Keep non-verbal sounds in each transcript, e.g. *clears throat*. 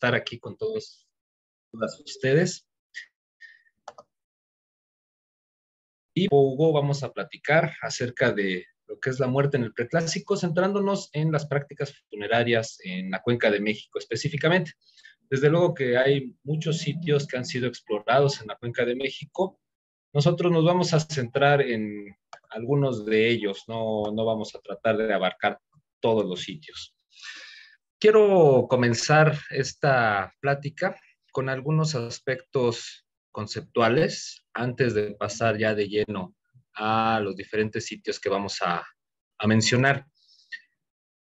estar aquí con todos todas ustedes. Y Hugo vamos a platicar acerca de lo que es la muerte en el preclásico, centrándonos en las prácticas funerarias en la Cuenca de México específicamente. Desde luego que hay muchos sitios que han sido explorados en la Cuenca de México. Nosotros nos vamos a centrar en algunos de ellos, no, no vamos a tratar de abarcar todos los sitios. Quiero comenzar esta plática con algunos aspectos conceptuales antes de pasar ya de lleno a los diferentes sitios que vamos a, mencionar.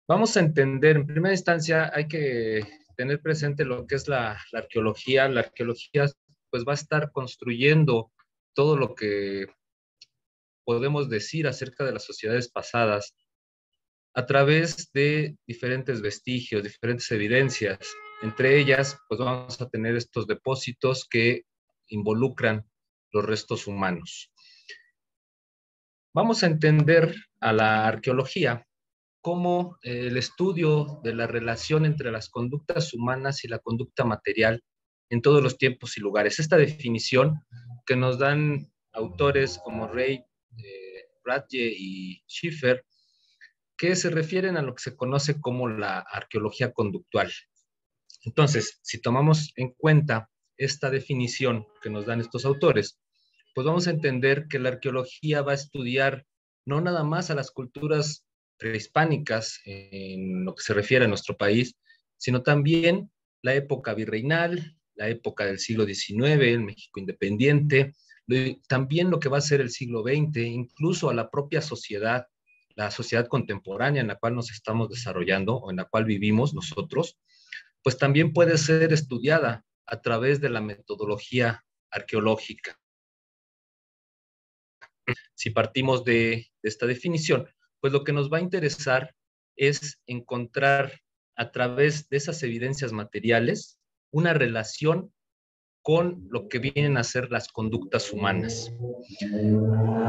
Vamos a entender, en primera instancia, hay que tener presente lo que es la, la, arqueología. La arqueología pues va a estar construyendo todo lo que podemos decir acerca de las sociedades pasadas a través de diferentes vestigios, diferentes evidencias. Entre ellas, pues vamos a tener estos depósitos que involucran los restos humanos. Vamos a entender a la arqueología como el estudio de la relación entre las conductas humanas y la conducta material en todos los tiempos y lugares. Esta definición que nos dan autores como Ray, eh, y Schiffer, que se refieren a lo que se conoce como la arqueología conductual. Entonces, si tomamos en cuenta esta definición que nos dan estos autores, pues vamos a entender que la arqueología va a estudiar no nada más a las culturas prehispánicas en lo que se refiere a nuestro país, sino también la época virreinal, la época del siglo XIX, el México independiente, también lo que va a ser el siglo XX, incluso a la propia sociedad, la sociedad contemporánea en la cual nos estamos desarrollando o en la cual vivimos nosotros, pues también puede ser estudiada a través de la metodología arqueológica. Si partimos de, esta definición, pues lo que nos va a interesar es encontrar a través de esas evidencias materiales una relación con lo que vienen a ser las conductas humanas.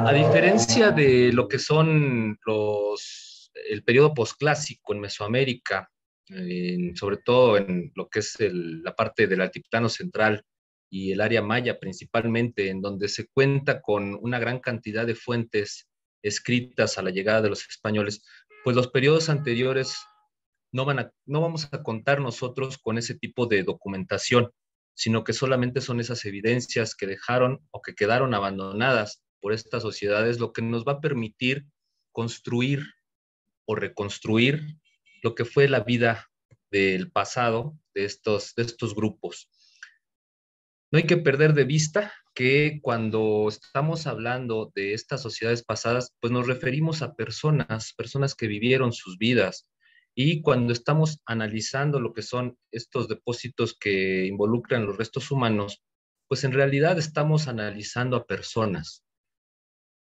A diferencia de lo que son los, el periodo posclásico en Mesoamérica, sobre todo en lo que es la parte del altiplano central y el área maya principalmente, en donde se cuenta con una gran cantidad de fuentes escritas a la llegada de los españoles, pues los periodos anteriores no, van a, no vamos a contar nosotros con ese tipo de documentación, sino que solamente son esas evidencias que dejaron o que quedaron abandonadas por estas sociedades, lo que nos va a permitir construir o reconstruir lo que fue la vida del pasado de estos, de estos grupos. No hay que perder de vista que cuando estamos hablando de estas sociedades pasadas, pues nos referimos a personas, personas que vivieron sus vidas. Y cuando estamos analizando lo que son estos depósitos que involucran los restos humanos, pues en realidad estamos analizando a personas.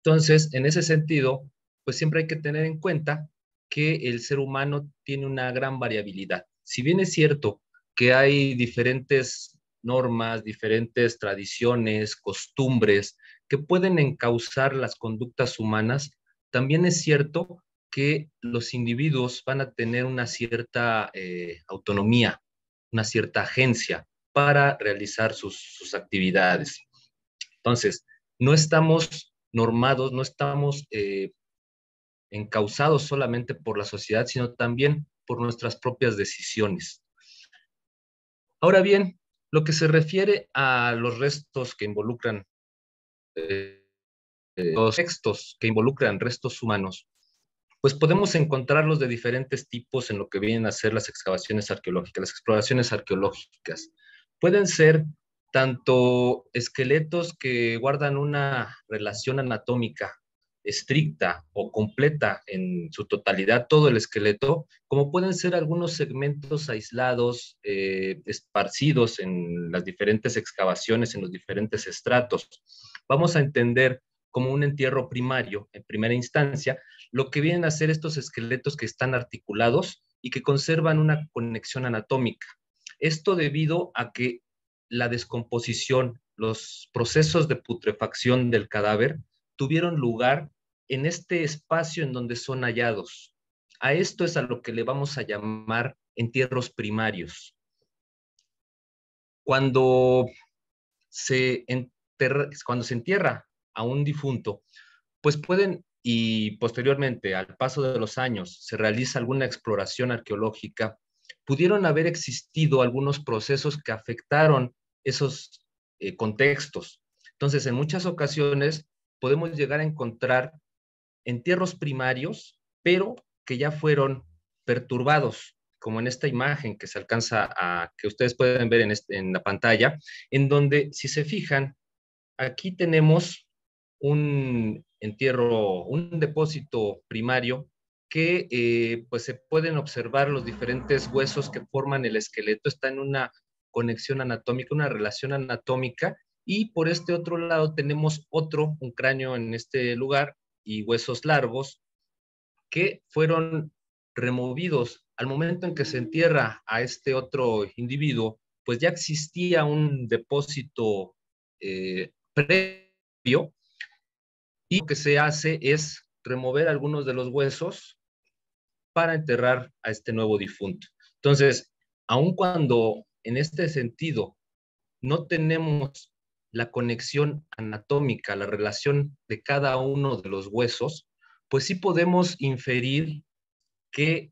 Entonces, en ese sentido, pues siempre hay que tener en cuenta que el ser humano tiene una gran variabilidad. Si bien es cierto que hay diferentes normas, diferentes tradiciones, costumbres que pueden encauzar las conductas humanas, también es cierto que los individuos van a tener una cierta eh, autonomía, una cierta agencia para realizar sus, actividades. Entonces, no estamos normados, no estamos eh, encausados solamente por la sociedad, sino también por nuestras propias decisiones. Ahora bien, lo que se refiere a los restos que involucran, eh, los textos que involucran restos humanos, pues podemos encontrarlos de diferentes tipos en lo que vienen a ser las excavaciones arqueológicas, las exploraciones arqueológicas. Pueden ser tanto esqueletos que guardan una relación anatómica estricta o completa en su totalidad todo el esqueleto, como pueden ser algunos segmentos aislados, eh, esparcidos en las diferentes excavaciones, en los diferentes estratos. Vamos a entender como un entierro primario, en primera instancia, lo que vienen a ser estos esqueletos que están articulados y que conservan una conexión anatómica. Esto debido a que la descomposición, los procesos de putrefacción del cadáver tuvieron lugar en este espacio en donde son hallados. A esto es a lo que le vamos a llamar entierros primarios. Cuando se, cuando se entierra a un difunto, pues pueden, y posteriormente, al paso de los años, se realiza alguna exploración arqueológica, pudieron haber existido algunos procesos que afectaron esos eh, contextos. Entonces, en muchas ocasiones podemos llegar a encontrar entierros primarios, pero que ya fueron perturbados, como en esta imagen que se alcanza a, que ustedes pueden ver en, en la pantalla, en donde, si se fijan, aquí tenemos un entierro, un depósito primario que eh, pues se pueden observar los diferentes huesos que forman el esqueleto, está en una conexión anatómica, una relación anatómica, y por este otro lado tenemos otro, un cráneo en este lugar y huesos largos que fueron removidos. Al momento en que se entierra a este otro individuo, pues ya existía un depósito eh, previo y lo que se hace es remover algunos de los huesos para enterrar a este nuevo difunto. Entonces, aun cuando en este sentido no tenemos la conexión anatómica, la relación de cada uno de los huesos, pues sí podemos inferir que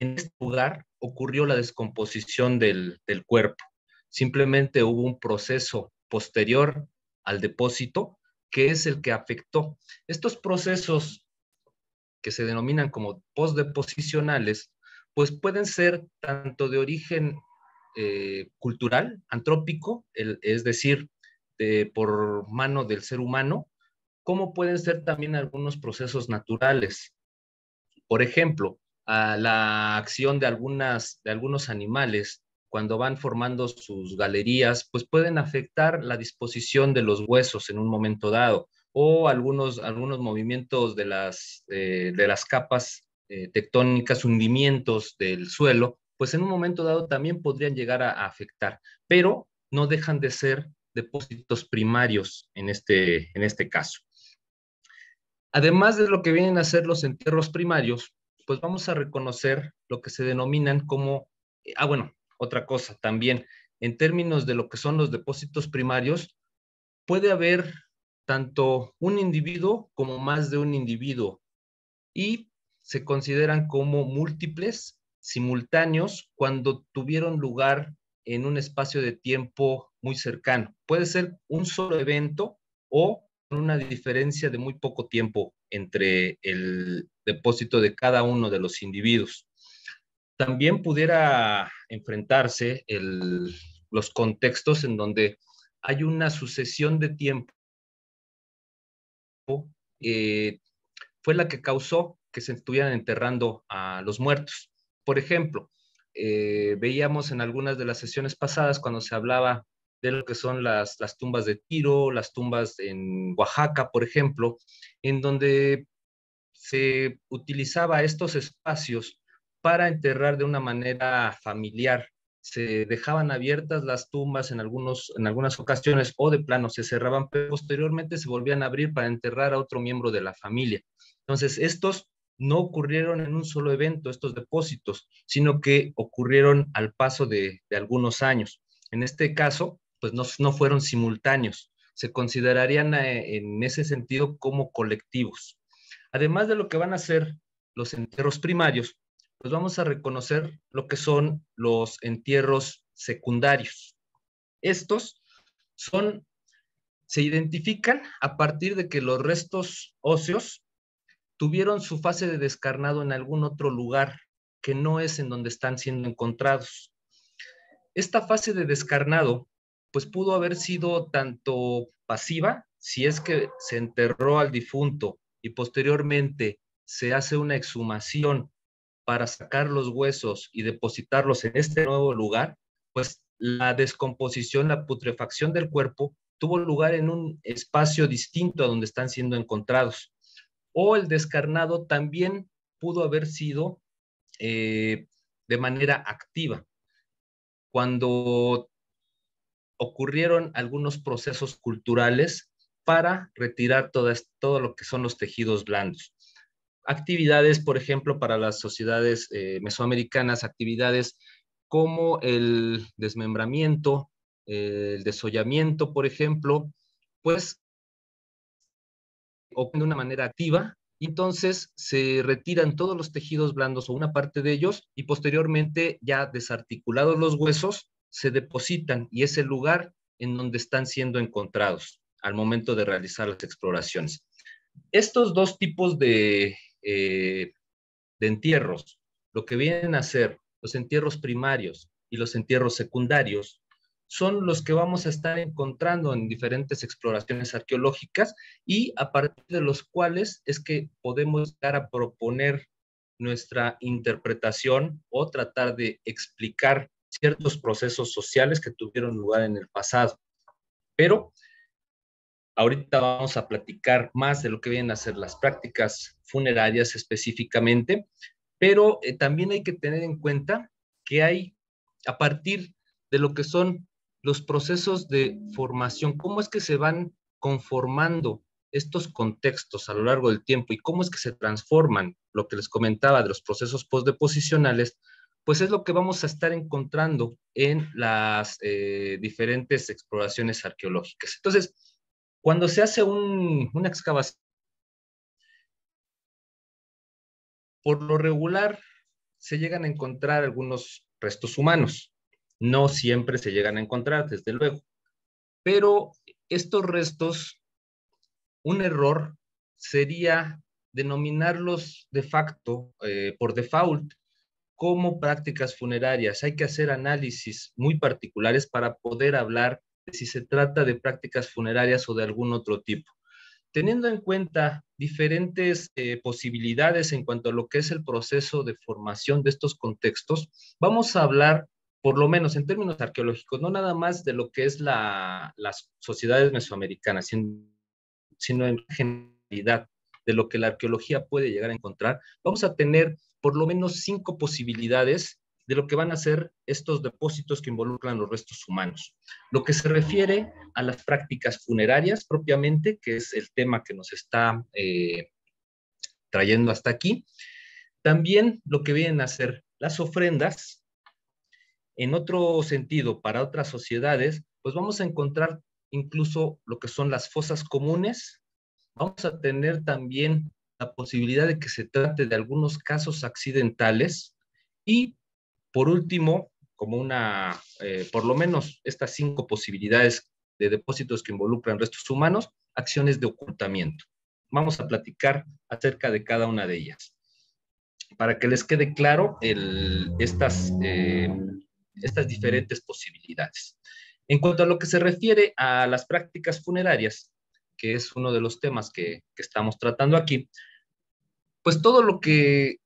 en este lugar ocurrió la descomposición del, del cuerpo. Simplemente hubo un proceso posterior al depósito que es el que afectó. Estos procesos que se denominan como postdeposicionales, pues pueden ser tanto de origen eh, cultural, antrópico, es decir, por mano del ser humano, como pueden ser también algunos procesos naturales. Por ejemplo, a la acción de, algunas, de algunos animales cuando van formando sus galerías, pues pueden afectar la disposición de los huesos en un momento dado o algunos, algunos movimientos de las, eh, de las capas eh, tectónicas, hundimientos del suelo, pues en un momento dado también podrían llegar a, afectar, pero no dejan de ser depósitos primarios en este, en este caso. Además de lo que vienen a ser los entierros primarios, pues vamos a reconocer lo que se denominan como, ah, bueno, otra cosa también, en términos de lo que son los depósitos primarios, puede haber tanto un individuo como más de un individuo y se consideran como múltiples, simultáneos, cuando tuvieron lugar en un espacio de tiempo muy cercano. Puede ser un solo evento o una diferencia de muy poco tiempo entre el depósito de cada uno de los individuos. También pudiera enfrentarse los contextos en donde hay una sucesión de tiempo eh, fue la que causó que se estuvieran enterrando a los muertos. Por ejemplo, eh, veíamos en algunas de las sesiones pasadas cuando se hablaba de lo que son las, las tumbas de Tiro, las tumbas en Oaxaca, por ejemplo, en donde se utilizaba estos espacios para enterrar de una manera familiar. Se dejaban abiertas las tumbas en, algunos, en algunas ocasiones o de plano se cerraban, pero posteriormente se volvían a abrir para enterrar a otro miembro de la familia. Entonces, estos no ocurrieron en un solo evento, estos depósitos, sino que ocurrieron al paso de, algunos años. En este caso, pues no, no fueron simultáneos, se considerarían eh, en ese sentido como colectivos. Además de lo que van a ser los entierros primarios, pues vamos a reconocer lo que son los entierros secundarios. Estos son, se identifican a partir de que los restos óseos tuvieron su fase de descarnado en algún otro lugar que no es en donde están siendo encontrados. Esta fase de descarnado pues pudo haber sido tanto pasiva, si es que se enterró al difunto y posteriormente se hace una exhumación para sacar los huesos y depositarlos en este nuevo lugar, pues la descomposición, la putrefacción del cuerpo tuvo lugar en un espacio distinto a donde están siendo encontrados. O el descarnado también pudo haber sido eh, de manera activa. Cuando ocurrieron algunos procesos culturales para retirar todo, todo lo que son los tejidos blandos. Actividades, por ejemplo, para las sociedades eh, mesoamericanas, actividades como el desmembramiento, el desollamiento, por ejemplo, pues o de una manera activa, entonces se retiran todos los tejidos blandos o una parte de ellos y posteriormente ya desarticulados los huesos se depositan y es el lugar en donde están siendo encontrados al momento de realizar las exploraciones. Estos dos tipos de, eh, de entierros, lo que vienen a ser los entierros primarios y los entierros secundarios, son los que vamos a estar encontrando en diferentes exploraciones arqueológicas y a partir de los cuales es que podemos llegar a proponer nuestra interpretación o tratar de explicar ciertos procesos sociales que tuvieron lugar en el pasado. Pero ahorita vamos a platicar más de lo que vienen a ser las prácticas funerarias específicamente, pero eh, también hay que tener en cuenta que hay, a partir de lo que son los procesos de formación, cómo es que se van conformando estos contextos a lo largo del tiempo y cómo es que se transforman, lo que les comentaba de los procesos postdeposicionales, pues es lo que vamos a estar encontrando en las eh, diferentes exploraciones arqueológicas. Entonces, cuando se hace una excavación, por lo regular se llegan a encontrar algunos restos humanos. No siempre se llegan a encontrar, desde luego. Pero estos restos, un error sería denominarlos de facto, eh, por default, como prácticas funerarias. Hay que hacer análisis muy particulares para poder hablar si se trata de prácticas funerarias o de algún otro tipo. Teniendo en cuenta diferentes eh, posibilidades en cuanto a lo que es el proceso de formación de estos contextos, vamos a hablar por lo menos en términos arqueológicos, no nada más de lo que es la, las sociedades mesoamericanas, sino en generalidad de lo que la arqueología puede llegar a encontrar, vamos a tener por lo menos cinco posibilidades de lo que van a ser estos depósitos que involucran los restos humanos. Lo que se refiere a las prácticas funerarias propiamente, que es el tema que nos está eh, trayendo hasta aquí, también lo que vienen a ser las ofrendas, en otro sentido, para otras sociedades, pues vamos a encontrar incluso lo que son las fosas comunes. Vamos a tener también la posibilidad de que se trate de algunos casos accidentales. Y por último, como una, eh, por lo menos estas cinco posibilidades de depósitos que involucran restos humanos, acciones de ocultamiento. Vamos a platicar acerca de cada una de ellas. Para que les quede claro estas eh, estas diferentes posibilidades. En cuanto a lo que se refiere a las prácticas funerarias, que es uno de los temas que, estamos tratando aquí, pues todo lo que,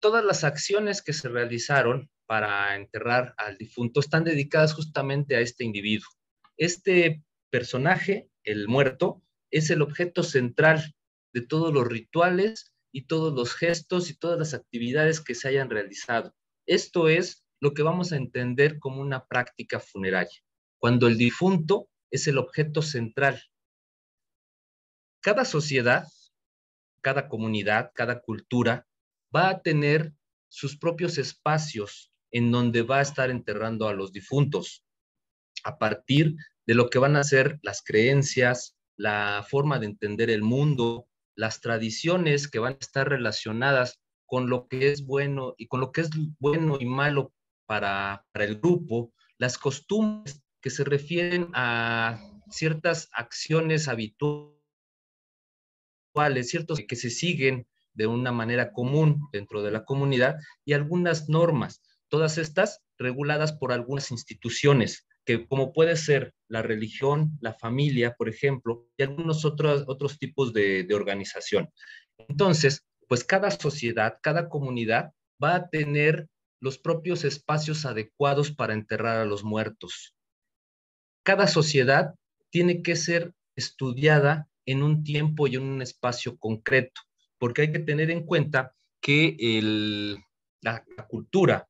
todas las acciones que se realizaron para enterrar al difunto están dedicadas justamente a este individuo. Este personaje, el muerto, es el objeto central de todos los rituales y todos los gestos y todas las actividades que se hayan realizado. Esto es lo que vamos a entender como una práctica funeraria, cuando el difunto es el objeto central. Cada sociedad, cada comunidad, cada cultura va a tener sus propios espacios en donde va a estar enterrando a los difuntos, a partir de lo que van a ser las creencias, la forma de entender el mundo, las tradiciones que van a estar relacionadas con lo que es bueno y con lo que es bueno y malo para, el grupo, las costumbres que se refieren a ciertas acciones habituales, ciertos que se siguen de una manera común dentro de la comunidad y algunas normas, todas estas reguladas por algunas instituciones, que como puede ser la religión, la familia, por ejemplo, y algunos otros, otros tipos de, organización. Entonces, pues cada sociedad, cada comunidad va a tener los propios espacios adecuados para enterrar a los muertos. Cada sociedad tiene que ser estudiada en un tiempo y en un espacio concreto, porque hay que tener en cuenta que la, cultura,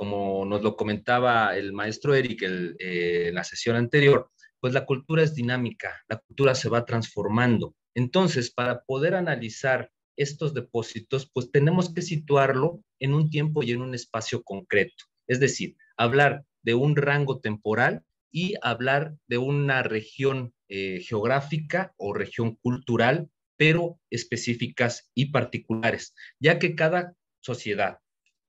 como nos lo comentaba el maestro Eric eh, en la sesión anterior, pues la cultura es dinámica, la cultura se va transformando. Entonces, para poder analizar estos depósitos, pues tenemos que situarlo en un tiempo y en un espacio concreto. Es decir, hablar de un rango temporal y hablar de una región eh, geográfica o región cultural, pero específicas y particulares, ya que cada sociedad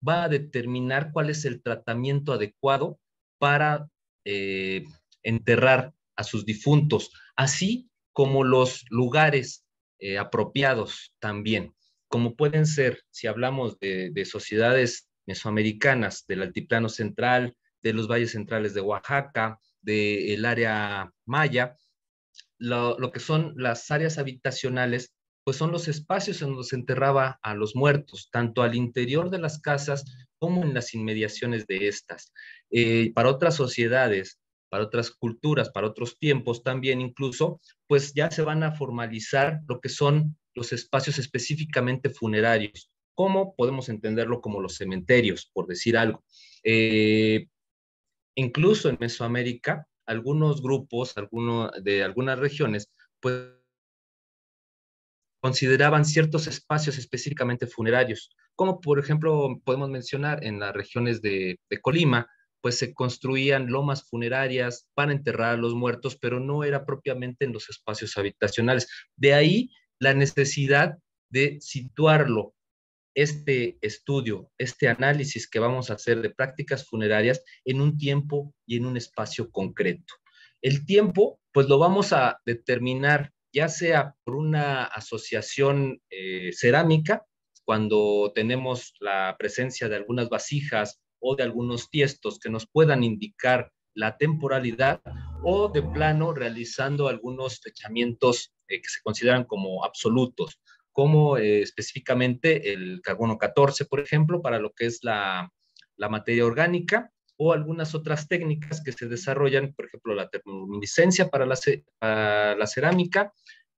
va a determinar cuál es el tratamiento adecuado para eh, enterrar a sus difuntos, así como los lugares eh, apropiados también, como pueden ser, si hablamos de, de sociedades mesoamericanas, del altiplano central, de los valles centrales de Oaxaca, del área maya, lo, que son las áreas habitacionales, pues son los espacios en donde se enterraba a los muertos, tanto al interior de las casas como en las inmediaciones de estas. Eh, para otras sociedades, para otras culturas, para otros tiempos también incluso, pues ya se van a formalizar lo que son los espacios específicamente funerarios. ¿Cómo podemos entenderlo como los cementerios, por decir algo? Eh, incluso en Mesoamérica, algunos grupos alguno, de algunas regiones, pues consideraban ciertos espacios específicamente funerarios, como por ejemplo podemos mencionar en las regiones de, de Colima, pues se construían lomas funerarias para enterrar a los muertos, pero no era propiamente en los espacios habitacionales. De ahí la necesidad de situarlo este estudio, este análisis que vamos a hacer de prácticas funerarias en un tiempo y en un espacio concreto. El tiempo, pues lo vamos a determinar ya sea por una asociación eh, cerámica, cuando tenemos la presencia de algunas vasijas o de algunos tiestos que nos puedan indicar la temporalidad, o de plano realizando algunos fechamientos eh, que se consideran como absolutos, como eh, específicamente el carbono 14, por ejemplo, para lo que es la, la, materia orgánica, o algunas otras técnicas que se desarrollan, por ejemplo, la termoluminiscencia para la, la cerámica,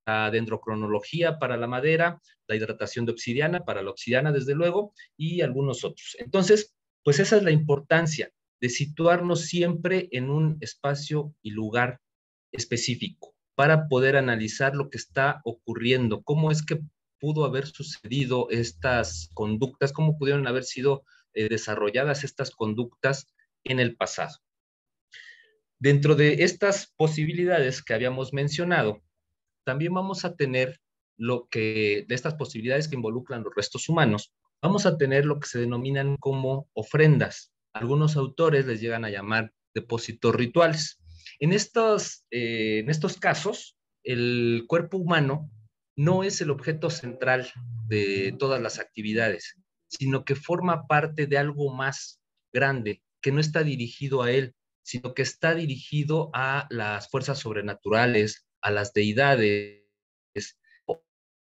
la dendrocronología para la madera, la hidratación de obsidiana para la obsidiana, desde luego, y algunos otros. Entonces, pues esa es la importancia de situarnos siempre en un espacio y lugar específico para poder analizar lo que está ocurriendo, cómo es que pudo haber sucedido estas conductas, cómo pudieron haber sido eh, desarrolladas estas conductas en el pasado. Dentro de estas posibilidades que habíamos mencionado, también vamos a tener lo que, de estas posibilidades que involucran los restos humanos, vamos a tener lo que se denominan como ofrendas. Algunos autores les llegan a llamar depósitos rituales. En estos, eh, en estos casos, el cuerpo humano no es el objeto central de todas las actividades, sino que forma parte de algo más grande, que no está dirigido a él, sino que está dirigido a las fuerzas sobrenaturales, a las deidades,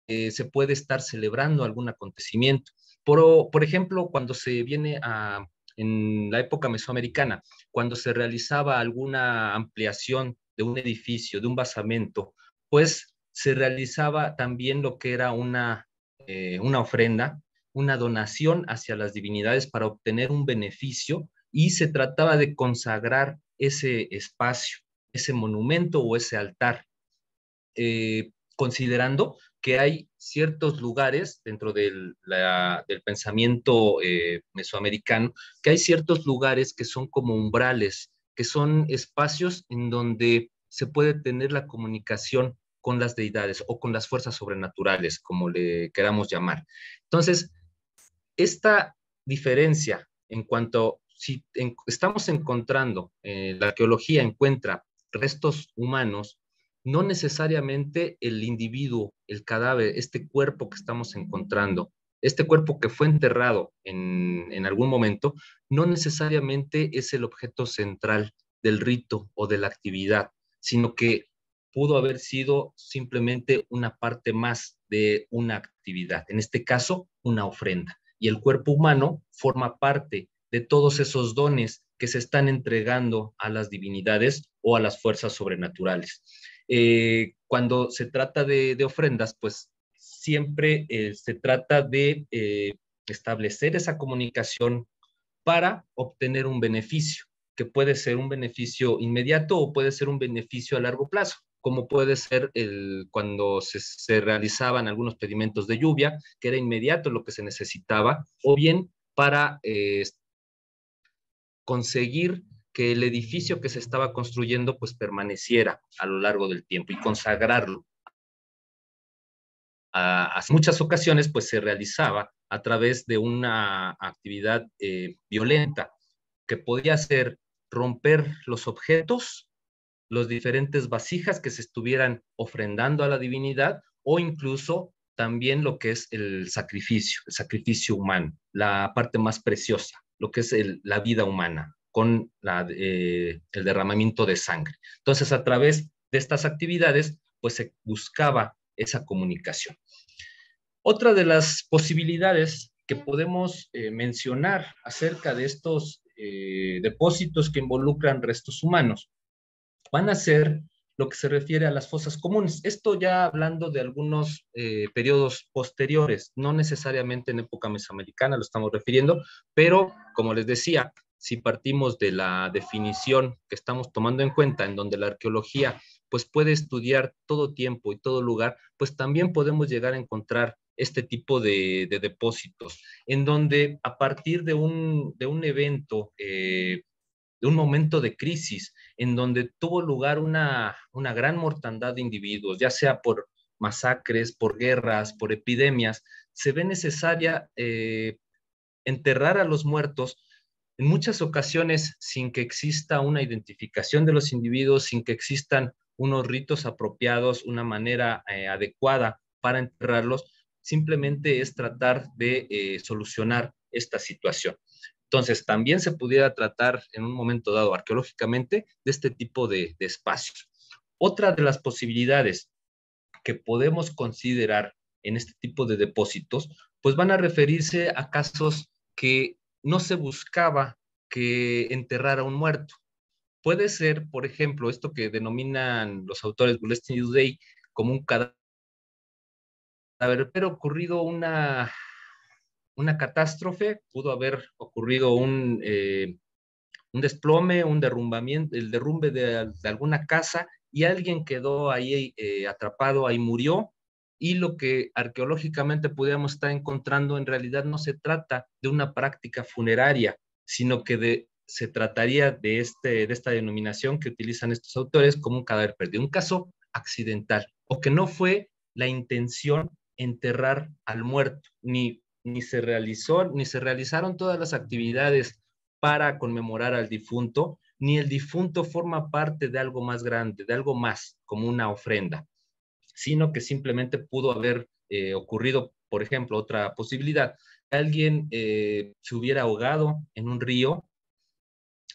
se puede estar celebrando algún acontecimiento. Por, por ejemplo, cuando se viene a, en la época mesoamericana, cuando se realizaba alguna ampliación de un edificio, de un basamento, pues se realizaba también lo que era una, eh, una ofrenda, una donación hacia las divinidades para obtener un beneficio y se trataba de consagrar ese espacio, ese monumento o ese altar, eh, considerando que hay ciertos lugares dentro del, pensamiento eh, mesoamericano, que hay ciertos lugares que son como umbrales, que son espacios en donde se puede tener la comunicación con las deidades o con las fuerzas sobrenaturales, como le queramos llamar. Entonces, esta diferencia en cuanto si estamos encontrando, eh, la arqueología encuentra restos humanos, no necesariamente el individuo, el cadáver, este cuerpo que estamos encontrando, este cuerpo que fue enterrado en, en algún momento, no necesariamente es el objeto central del rito o de la actividad, sino que pudo haber sido simplemente una parte más de una actividad, en este caso, una ofrenda. Y el cuerpo humano forma parte de todos esos dones que se están entregando a las divinidades o a las fuerzas sobrenaturales. Eh, cuando se trata de, ofrendas, pues siempre eh, se trata de eh, establecer esa comunicación para obtener un beneficio, que puede ser un beneficio inmediato o puede ser un beneficio a largo plazo como puede ser el, cuando se, realizaban algunos pedimentos de lluvia, que era inmediato lo que se necesitaba, o bien para conseguir que el edificio que se estaba construyendo pues permaneciera a lo largo del tiempo y consagrarlo. A, muchas ocasiones pues se realizaba a través de una actividad eh, violenta que podía ser romper los objetos, los diferentes vasijas que se estuvieran ofrendando a la divinidad o incluso también lo que es el sacrificio, el sacrificio humano, la parte más preciosa, lo que es la vida humana con eh, el derramamiento de sangre. Entonces, a través de estas actividades, pues se buscaba esa comunicación. Otra de las posibilidades que podemos eh, mencionar acerca de estos eh, depósitos que involucran restos humanos van a ser lo que se refiere a las fosas comunes. Esto ya hablando de algunos periodos posteriores, no necesariamente en época mesoamericana lo estamos refiriendo, pero como les decía, si partimos de la definición que estamos tomando en cuenta, en donde la arqueología pues puede estudiar todo tiempo y todo lugar, pues también podemos llegar a encontrar este tipo de, depósitos, en donde a partir de un, evento, eh, de un momento de crisis, en donde tuvo lugar una, gran mortandad de individuos, ya sea por masacres, por guerras, por epidemias, se ve necesaria eh, enterrar a los muertos en muchas ocasiones sin que exista una identificación de los individuos, sin que existan unos ritos apropiados, una manera eh, adecuada para enterrarlos, simplemente es tratar de eh, solucionar esta situación. Entonces, también se pudiera tratar en un momento dado arqueológicamente de este tipo de, espacios. Otra de las posibilidades que podemos considerar en este tipo de depósitos, pues van a referirse a casos que no se buscaba que enterrara un muerto. Puede ser, por ejemplo, esto que denominan los autores Bulletin Day como un cadáver, pero ocurrido una, una catástrofe, pudo haber ocurrido un, eh, un desplome, un derrumbamiento, el derrumbe de, alguna casa y alguien quedó ahí eh, atrapado, ahí murió, y lo que arqueológicamente pudiéramos estar encontrando en realidad no se trata de una práctica funeraria, sino que se trataría de, este, de esta denominación que utilizan estos autores como un cadáver perdido, un caso accidental, o que no fue la intención enterrar al muerto, ni, ni se realizó, ni se realizaron todas las actividades para conmemorar al difunto, ni el difunto forma parte de algo más grande, de algo más, como una ofrenda sino que simplemente pudo haber eh, ocurrido, por ejemplo, otra posibilidad. Alguien eh, se hubiera ahogado en un río,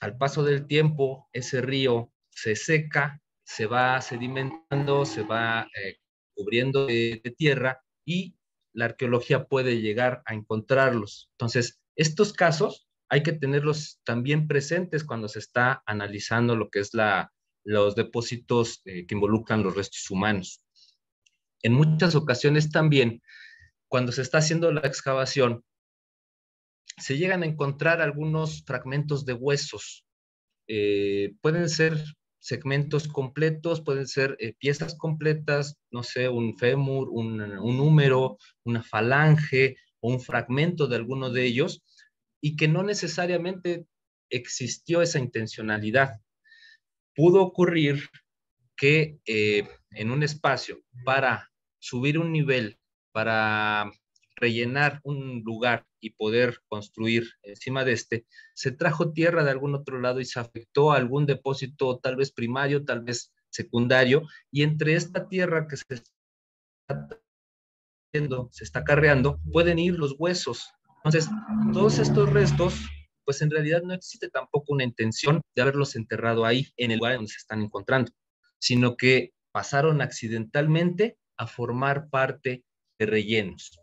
al paso del tiempo ese río se seca, se va sedimentando, se va eh, cubriendo de, de tierra y la arqueología puede llegar a encontrarlos. Entonces, estos casos hay que tenerlos también presentes cuando se está analizando lo que es los depósitos que involucran los restos humanos en muchas ocasiones también, cuando se está haciendo la excavación, se llegan a encontrar algunos fragmentos de huesos. Eh, pueden ser segmentos completos, pueden ser eh, piezas completas, no sé, un fémur, un, un húmero, una falange o un fragmento de alguno de ellos, y que no necesariamente existió esa intencionalidad. Pudo ocurrir que eh, en un espacio para subir un nivel, para rellenar un lugar y poder construir encima de este, se trajo tierra de algún otro lado y se afectó a algún depósito tal vez primario, tal vez secundario, y entre esta tierra que se está, se está carreando, pueden ir los huesos. Entonces, todos estos restos, pues en realidad no existe tampoco una intención de haberlos enterrado ahí, en el lugar donde se están encontrando sino que pasaron accidentalmente a formar parte de rellenos.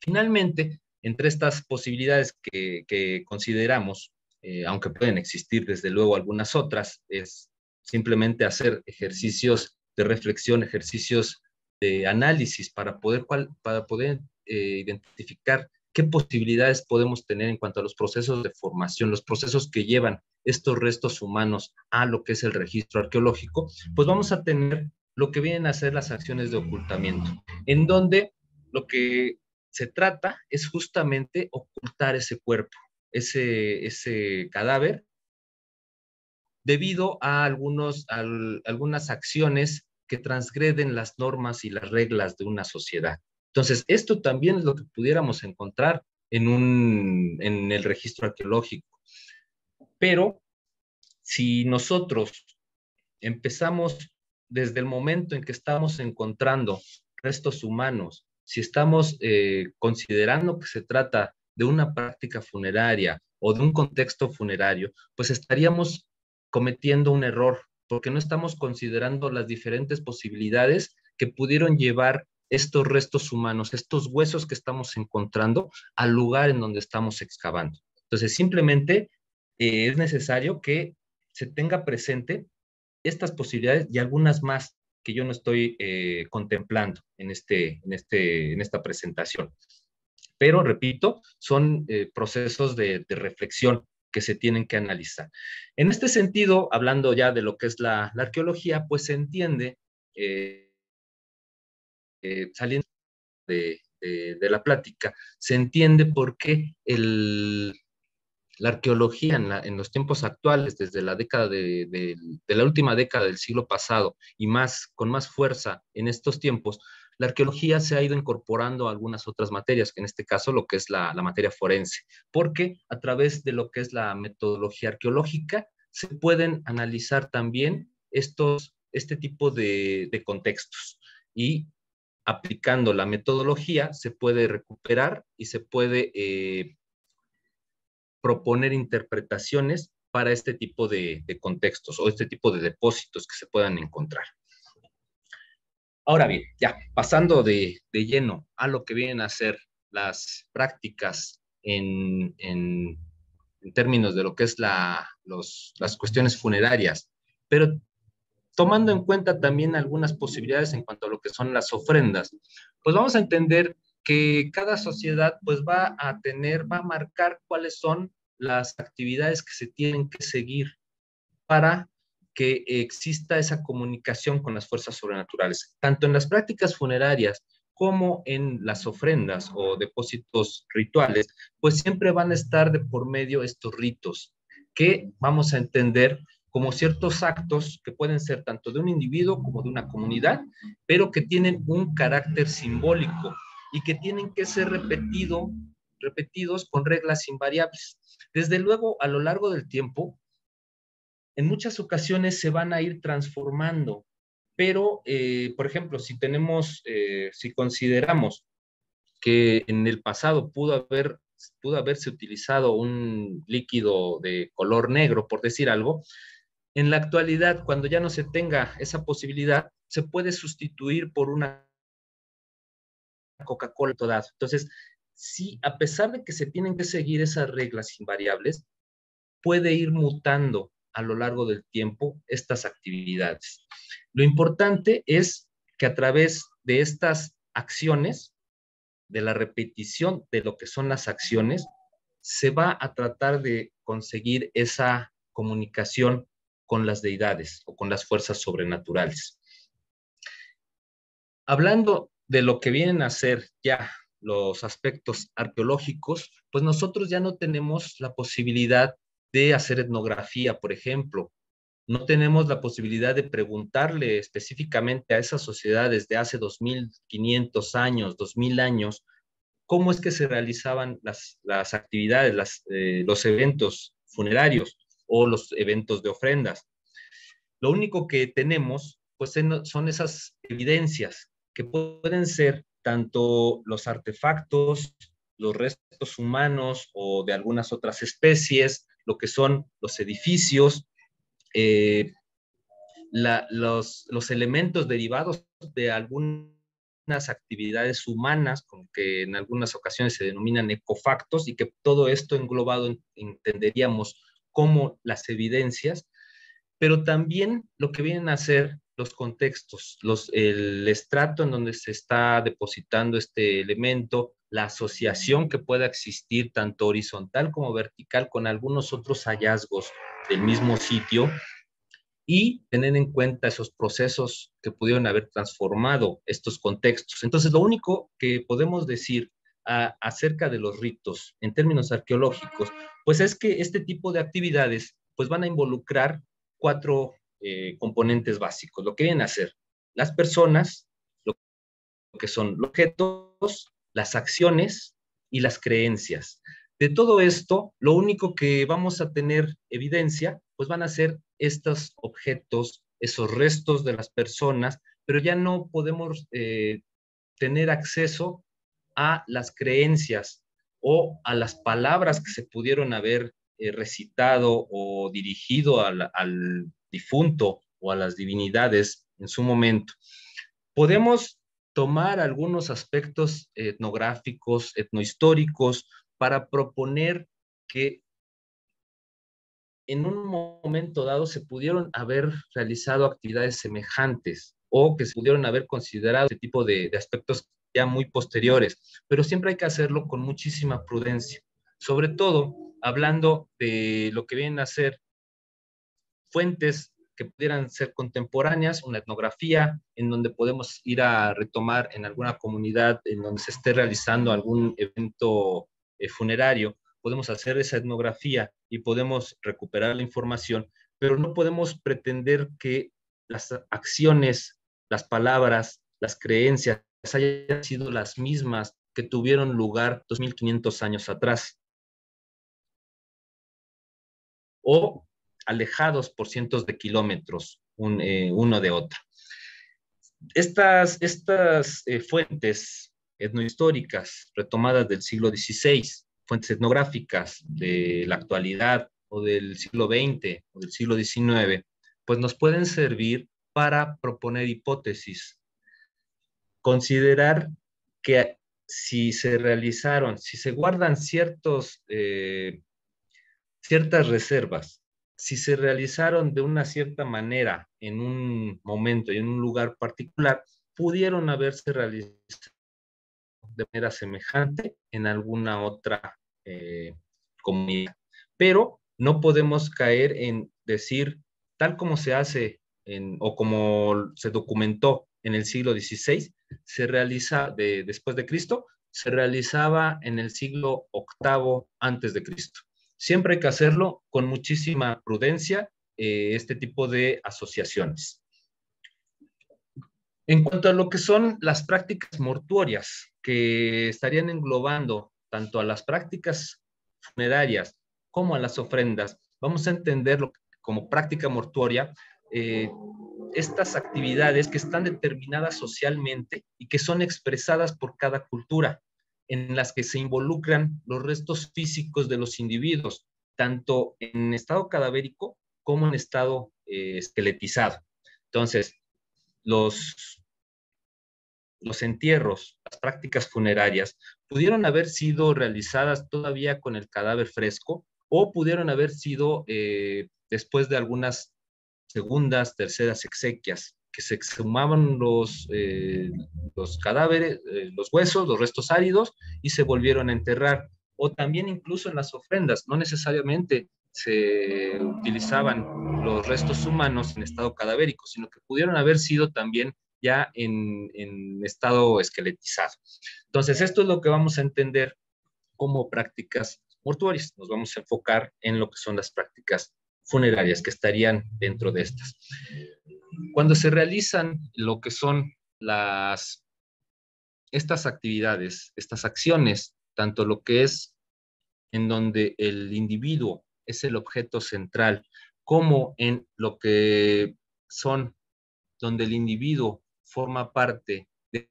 Finalmente, entre estas posibilidades que, consideramos, eh, aunque pueden existir desde luego algunas otras, es simplemente hacer ejercicios de reflexión, ejercicios de análisis para poder, para poder eh, identificar qué posibilidades podemos tener en cuanto a los procesos de formación, los procesos que llevan estos restos humanos a lo que es el registro arqueológico, pues vamos a tener lo que vienen a ser las acciones de ocultamiento, en donde lo que se trata es justamente ocultar ese cuerpo, ese, ese cadáver, debido a algunos, algunas acciones que transgreden las normas y las reglas de una sociedad. Entonces, esto también es lo que pudiéramos encontrar en, un, en el registro arqueológico. Pero si nosotros empezamos desde el momento en que estamos encontrando restos humanos, si estamos eh, considerando que se trata de una práctica funeraria o de un contexto funerario, pues estaríamos cometiendo un error porque no estamos considerando las diferentes posibilidades que pudieron llevar estos restos humanos, estos huesos que estamos encontrando al lugar en donde estamos excavando. Entonces, simplemente eh, es necesario que se tenga presente estas posibilidades y algunas más que yo no estoy eh, contemplando en, este, en, este, en esta presentación. Pero, repito, son eh, procesos de, reflexión que se tienen que analizar. En este sentido, hablando ya de lo que es la, arqueología, pues se entiende, eh, saliendo de, de, la plática, se entiende por qué el, la arqueología en, los tiempos actuales, desde la década de, la última década del siglo pasado y más, con más fuerza en estos tiempos, la arqueología se ha ido incorporando a algunas otras materias, que en este caso lo que es la, materia forense, porque a través de lo que es la metodología arqueológica se pueden analizar también estos, este tipo de, contextos y aplicando la metodología se puede recuperar y se puede eh, proponer interpretaciones para este tipo de, contextos o este tipo de depósitos que se puedan encontrar. Ahora bien, ya pasando de, lleno a lo que vienen a ser las prácticas en, términos de lo que es la, las cuestiones funerarias, pero tomando en cuenta también algunas posibilidades en cuanto a lo que son las ofrendas, pues vamos a entender que cada sociedad pues va a tener, va a marcar cuáles son las actividades que se tienen que seguir para que exista esa comunicación con las fuerzas sobrenaturales, tanto en las prácticas funerarias como en las ofrendas o depósitos rituales, pues siempre van a estar de por medio estos ritos que vamos a entender como ciertos actos que pueden ser tanto de un individuo como de una comunidad, pero que tienen un carácter simbólico y que tienen que ser repetido, repetidos con reglas invariables. Desde luego, a lo largo del tiempo, en muchas ocasiones se van a ir transformando, pero, eh, por ejemplo, si tenemos, eh, si consideramos que en el pasado pudo haber pudo haberse utilizado un líquido de color negro, por decir algo, en la actualidad, cuando ya no se tenga esa posibilidad, se puede sustituir por una Coca-Cola toda. Entonces, sí, a pesar de que se tienen que seguir esas reglas invariables, puede ir mutando a lo largo del tiempo estas actividades. Lo importante es que a través de estas acciones, de la repetición de lo que son las acciones, se va a tratar de conseguir esa comunicación con las deidades o con las fuerzas sobrenaturales. Hablando de lo que vienen a ser ya los aspectos arqueológicos, pues nosotros ya no tenemos la posibilidad de hacer etnografía, por ejemplo. No tenemos la posibilidad de preguntarle específicamente a esas sociedades de hace 2.500 años, 2.000 años, cómo es que se realizaban las, actividades, eh, los eventos funerarios o los eventos de ofrendas. Lo único que tenemos, pues, son esas evidencias que pueden ser tanto los artefactos, los restos humanos o de algunas otras especies, lo que son los edificios, eh, los, los, elementos derivados de algunas actividades humanas, como que en algunas ocasiones se denominan ecofactos, y que todo esto englobado entenderíamos como las evidencias, pero también lo que vienen a ser los contextos, el estrato en donde se está depositando este elemento, la asociación que pueda existir tanto horizontal como vertical con algunos otros hallazgos del mismo sitio y tener en cuenta esos procesos que pudieron haber transformado estos contextos. Entonces, lo único que podemos decir acerca de los ritos en términos arqueológicos, pues es que este tipo de actividades pues van a involucrar cuatro eh, componentes básicos. Lo que vienen a ser las personas, lo que son los objetos, las acciones y las creencias. De todo esto, lo único que vamos a tener evidencia, pues van a ser estos objetos, esos restos de las personas, pero ya no podemos eh, tener acceso a las creencias o a las palabras que se pudieron haber eh, recitado o dirigido al difunto o a las divinidades en su momento. Podemos tomar algunos aspectos etnográficos, etnohistóricos, para proponer que en un momento dado se pudieron haber realizado actividades semejantes o que se pudieron haber considerado este tipo de, aspectos ya muy posteriores, pero siempre hay que hacerlo con muchísima prudencia, sobre todo hablando de lo que vienen a ser fuentes que pudieran ser contemporáneas, una etnografía en donde podemos ir a retomar en alguna comunidad en donde se esté realizando algún evento eh, funerario, podemos hacer esa etnografía y podemos recuperar la información, pero no podemos pretender que las acciones, las palabras, las creencias hayan sido las mismas que tuvieron lugar 2500 años atrás. O alejados por cientos de kilómetros eh, uno de otro. Estas, estas eh, fuentes etnohistóricas retomadas del siglo XVI, fuentes etnográficas de la actualidad o del siglo XX o del siglo XIX, pues nos pueden servir para proponer hipótesis. Considerar que si se realizaron, si se guardan eh, ciertas reservas si se realizaron de una cierta manera en un momento y en un lugar particular, pudieron haberse realizado de manera semejante en alguna otra eh, comunidad. Pero no podemos caer en decir, tal como se hace o como se documentó en el siglo XVI, se realiza después de Cristo, se realizaba en el siglo VIII antes de Cristo. Siempre hay que hacerlo con muchísima prudencia, eh, este tipo de asociaciones. En cuanto a lo que son las prácticas mortuorias, que estarían englobando tanto a las prácticas funerarias como a las ofrendas, vamos a entenderlo como práctica mortuoria, eh, estas actividades que están determinadas socialmente y que son expresadas por cada cultura en las que se involucran los restos físicos de los individuos, tanto en estado cadavérico como en estado eh, esqueletizado. Entonces, los, los entierros, las prácticas funerarias, pudieron haber sido realizadas todavía con el cadáver fresco o pudieron haber sido eh, después de algunas segundas, terceras exequias que se exhumaban los, eh, los cadáveres, eh, los huesos, los restos áridos y se volvieron a enterrar. O también incluso en las ofrendas, no necesariamente se utilizaban los restos humanos en estado cadavérico, sino que pudieron haber sido también ya en, en estado esqueletizado. Entonces, esto es lo que vamos a entender como prácticas mortuorias. Nos vamos a enfocar en lo que son las prácticas funerarias que estarían dentro de estas. Cuando se realizan lo que son las, estas actividades, estas acciones, tanto lo que es en donde el individuo es el objeto central, como en lo que son donde el individuo forma parte de,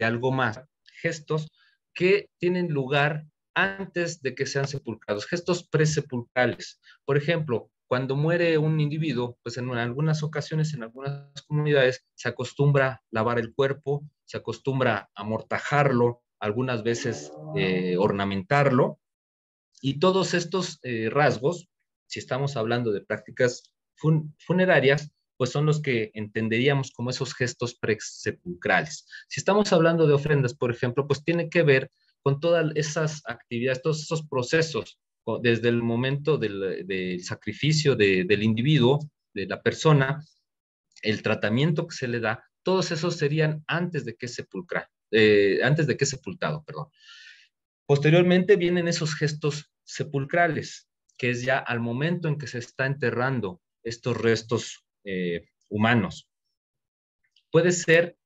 algo más, gestos que tienen lugar antes de que sean sepulcrados, gestos presepulcrales. Por ejemplo, cuando muere un individuo, pues en algunas ocasiones, en algunas comunidades, se acostumbra lavar el cuerpo, se acostumbra amortajarlo, algunas veces eh, ornamentarlo, y todos estos eh, rasgos, si estamos hablando de prácticas funerarias, pues son los que entenderíamos como esos gestos presepulcrales. Si estamos hablando de ofrendas, por ejemplo, pues tiene que ver con todas esas actividades, todos esos procesos desde el momento del, sacrificio del individuo, de la persona, el tratamiento que se le da, todos esos serían antes de que sepulcra, eh, antes de que sepultado, perdón. Posteriormente vienen esos gestos sepulcrales, que es ya al momento en que se está enterrando estos restos eh, humanos. Puede ser,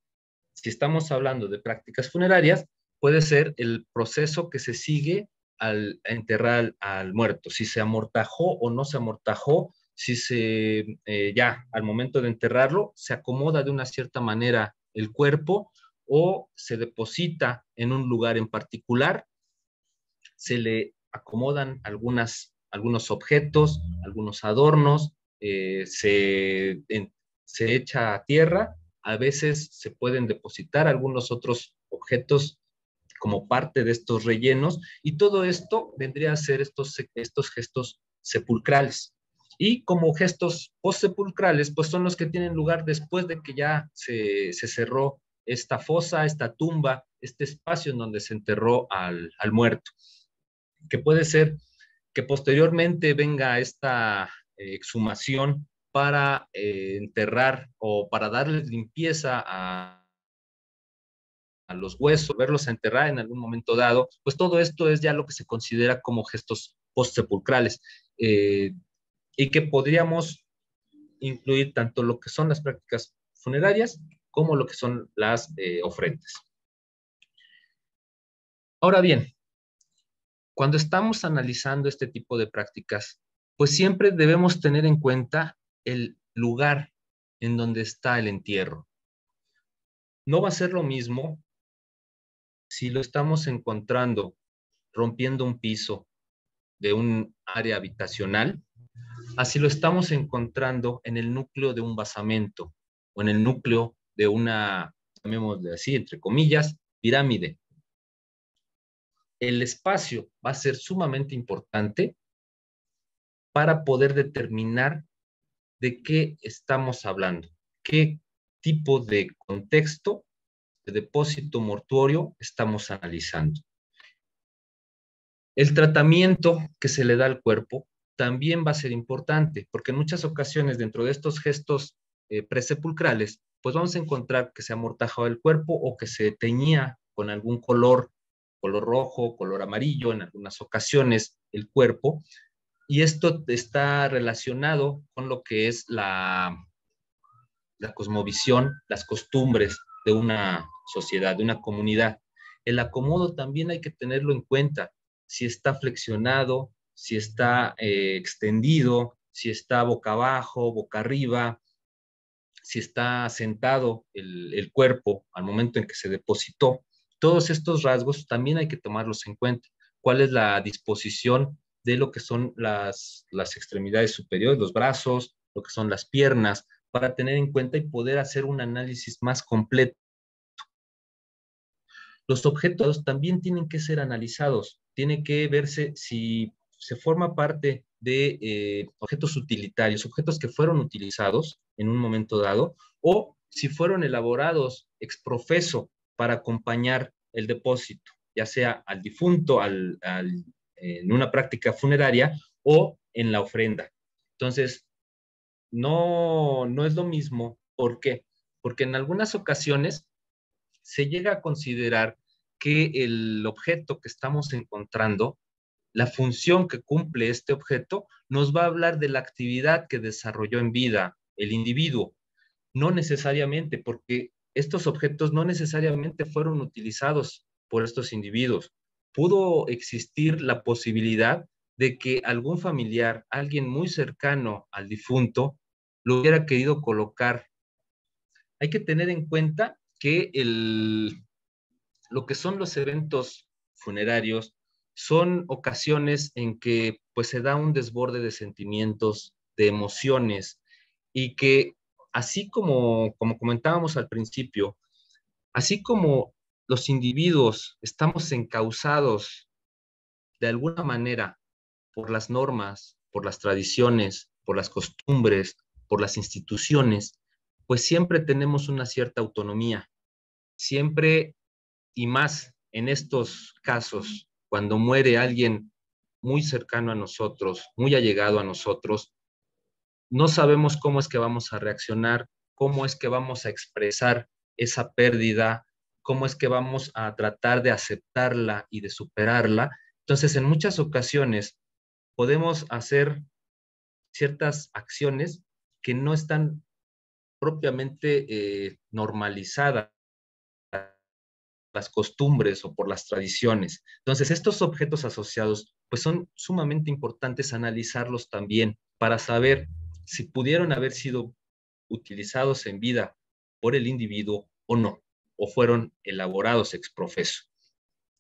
si estamos hablando de prácticas funerarias, puede ser el proceso que se sigue al enterrar al, muerto, si se amortajó o no se amortajó, si se eh, ya al momento de enterrarlo se acomoda de una cierta manera el cuerpo o se deposita en un lugar en particular, se le acomodan algunas, algunos objetos, algunos adornos, eh, se, se echa a tierra, a veces se pueden depositar algunos otros objetos como parte de estos rellenos y todo esto vendría a ser estos, estos gestos sepulcrales. Y como gestos postsepulcrales, pues son los que tienen lugar después de que ya se, cerró esta fosa, esta tumba, este espacio en donde se enterró al, muerto. Que puede ser que posteriormente venga esta eh, exhumación para eh, enterrar o para darle limpieza a, a los huesos, verlos enterrar en algún momento dado, pues todo esto es ya lo que se considera como gestos postsepulcrales eh, y que podríamos incluir tanto lo que son las prácticas funerarias como lo que son las eh, ofrendas. Ahora bien, cuando estamos analizando este tipo de prácticas, pues siempre debemos tener en cuenta el lugar en donde está el entierro. No va a ser lo mismo si lo estamos encontrando rompiendo un piso de un área habitacional, así lo estamos encontrando en el núcleo de un basamento o en el núcleo de una, llamémosle así, entre comillas, pirámide. El espacio va a ser sumamente importante para poder determinar de qué estamos hablando, qué tipo de contexto de depósito mortuorio estamos analizando. El tratamiento que se le da al cuerpo también va a ser importante, porque en muchas ocasiones dentro de estos gestos eh, presepulcrales, pues vamos a encontrar que se amortajaba el cuerpo o que se teñía con algún color, color rojo, color amarillo, en algunas ocasiones el cuerpo, y esto está relacionado con lo que es la, la cosmovisión, las costumbres de una sociedad, de una comunidad. El acomodo también hay que tenerlo en cuenta, si está flexionado, si está eh, extendido, si está boca abajo, boca arriba, si está sentado el, el, cuerpo al momento en que se depositó. Todos estos rasgos también hay que tomarlos en cuenta. ¿Cuál es la disposición de lo que son las, las extremidades superiores, los brazos, lo que son las piernas, para tener en cuenta y poder hacer un análisis más completo. Los objetos también tienen que ser analizados, tiene que verse si se forma parte de eh, objetos utilitarios, objetos que fueron utilizados en un momento dado, o si fueron elaborados ex profeso para acompañar el depósito, ya sea al difunto, en una práctica funeraria o en la ofrenda. Entonces, no, no es lo mismo. ¿Por qué? Porque en algunas ocasiones se llega a considerar que el objeto que estamos encontrando, la función que cumple este objeto, nos va a hablar de la actividad que desarrolló en vida el individuo. No necesariamente, porque estos objetos no necesariamente fueron utilizados por estos individuos. Pudo existir la posibilidad de que algún familiar, alguien muy cercano al difunto, lo hubiera querido colocar. Hay que tener en cuenta que lo que son los eventos funerarios son ocasiones en que pues se da un desborde de sentimientos, de emociones y que así como, como comentábamos al principio, así como los individuos estamos encausados de alguna manera por las normas, por las tradiciones, por las costumbres, por las instituciones, pues siempre tenemos una cierta autonomía. Siempre y más en estos casos, cuando muere alguien muy cercano a nosotros, muy allegado a nosotros, no sabemos cómo es que vamos a reaccionar, cómo es que vamos a expresar esa pérdida, cómo es que vamos a tratar de aceptarla y de superarla. Entonces, en muchas ocasiones, podemos hacer ciertas acciones que no están propiamente eh, normalizadas las costumbres o por las tradiciones. Entonces, estos objetos asociados, pues son sumamente importantes analizarlos también para saber si pudieron haber sido utilizados en vida por el individuo o no, o fueron elaborados ex profeso.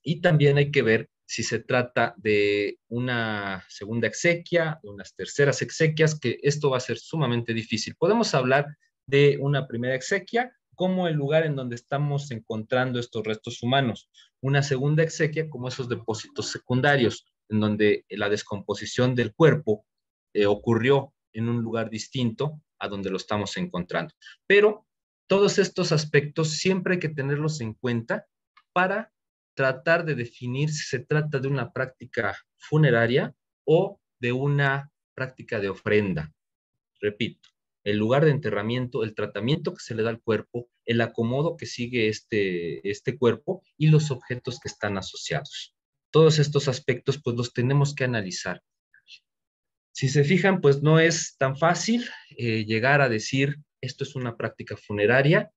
Y también hay que ver si se trata de una segunda exequia, unas terceras exequias, que esto va a ser sumamente difícil. Podemos hablar de una primera exequia como el lugar en donde estamos encontrando estos restos humanos. Una segunda exequia como esos depósitos secundarios, en donde la descomposición del cuerpo eh, ocurrió en un lugar distinto a donde lo estamos encontrando. Pero todos estos aspectos siempre hay que tenerlos en cuenta para tratar de definir si se trata de una práctica funeraria o de una práctica de ofrenda. Repito, el lugar de enterramiento, el tratamiento que se le da al cuerpo, el acomodo que sigue este, este cuerpo y los objetos que están asociados. Todos estos aspectos pues los tenemos que analizar. Si se fijan, pues no es tan fácil eh, llegar a decir esto es una práctica funeraria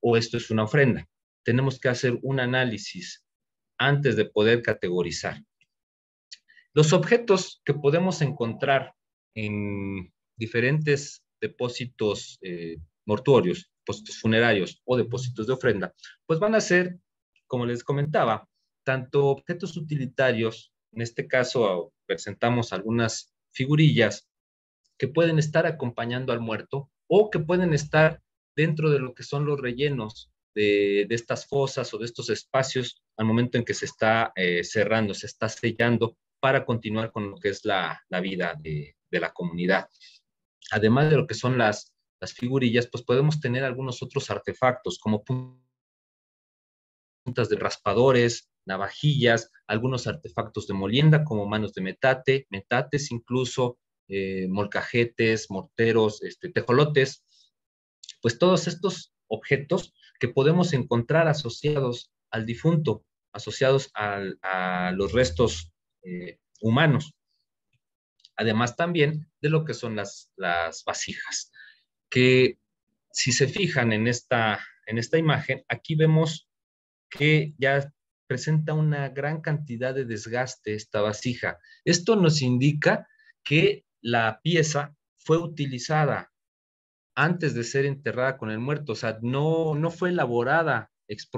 o esto es una ofrenda. Tenemos que hacer un análisis antes de poder categorizar. Los objetos que podemos encontrar en diferentes depósitos eh, mortuorios, depósitos funerarios o depósitos de ofrenda, pues van a ser, como les comentaba, tanto objetos utilitarios, en este caso presentamos algunas figurillas que pueden estar acompañando al muerto o que pueden estar dentro de lo que son los rellenos de, estas fosas o de estos espacios al momento en que se está eh, cerrando, se está sellando para continuar con lo que es la, vida de, de la comunidad además de lo que son las, las figurillas, pues podemos tener algunos otros artefactos como puntas de raspadores, navajillas, algunos artefactos de molienda como manos de metate, metates incluso, eh, molcajetes, morteros, este, tejolotes, pues todos estos objetos que podemos encontrar asociados al difunto, asociados a los restos eh, humanos además también de lo que son las, vasijas, que si se fijan en esta, en esta imagen, aquí vemos que ya presenta una gran cantidad de desgaste esta vasija. Esto nos indica que la pieza fue utilizada antes de ser enterrada con el muerto, o sea, no, no fue elaborada ex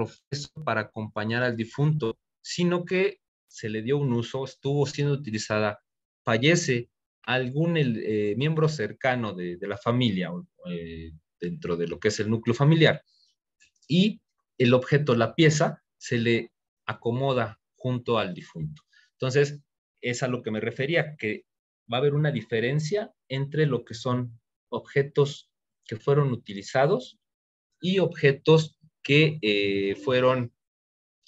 para acompañar al difunto, sino que se le dio un uso, estuvo siendo utilizada fallece algún eh, miembro cercano de, la familia eh, dentro de lo que es el núcleo familiar y el objeto, la pieza, se le acomoda junto al difunto. Entonces, es a lo que me refería, que va a haber una diferencia entre lo que son objetos que fueron utilizados y objetos que eh, fueron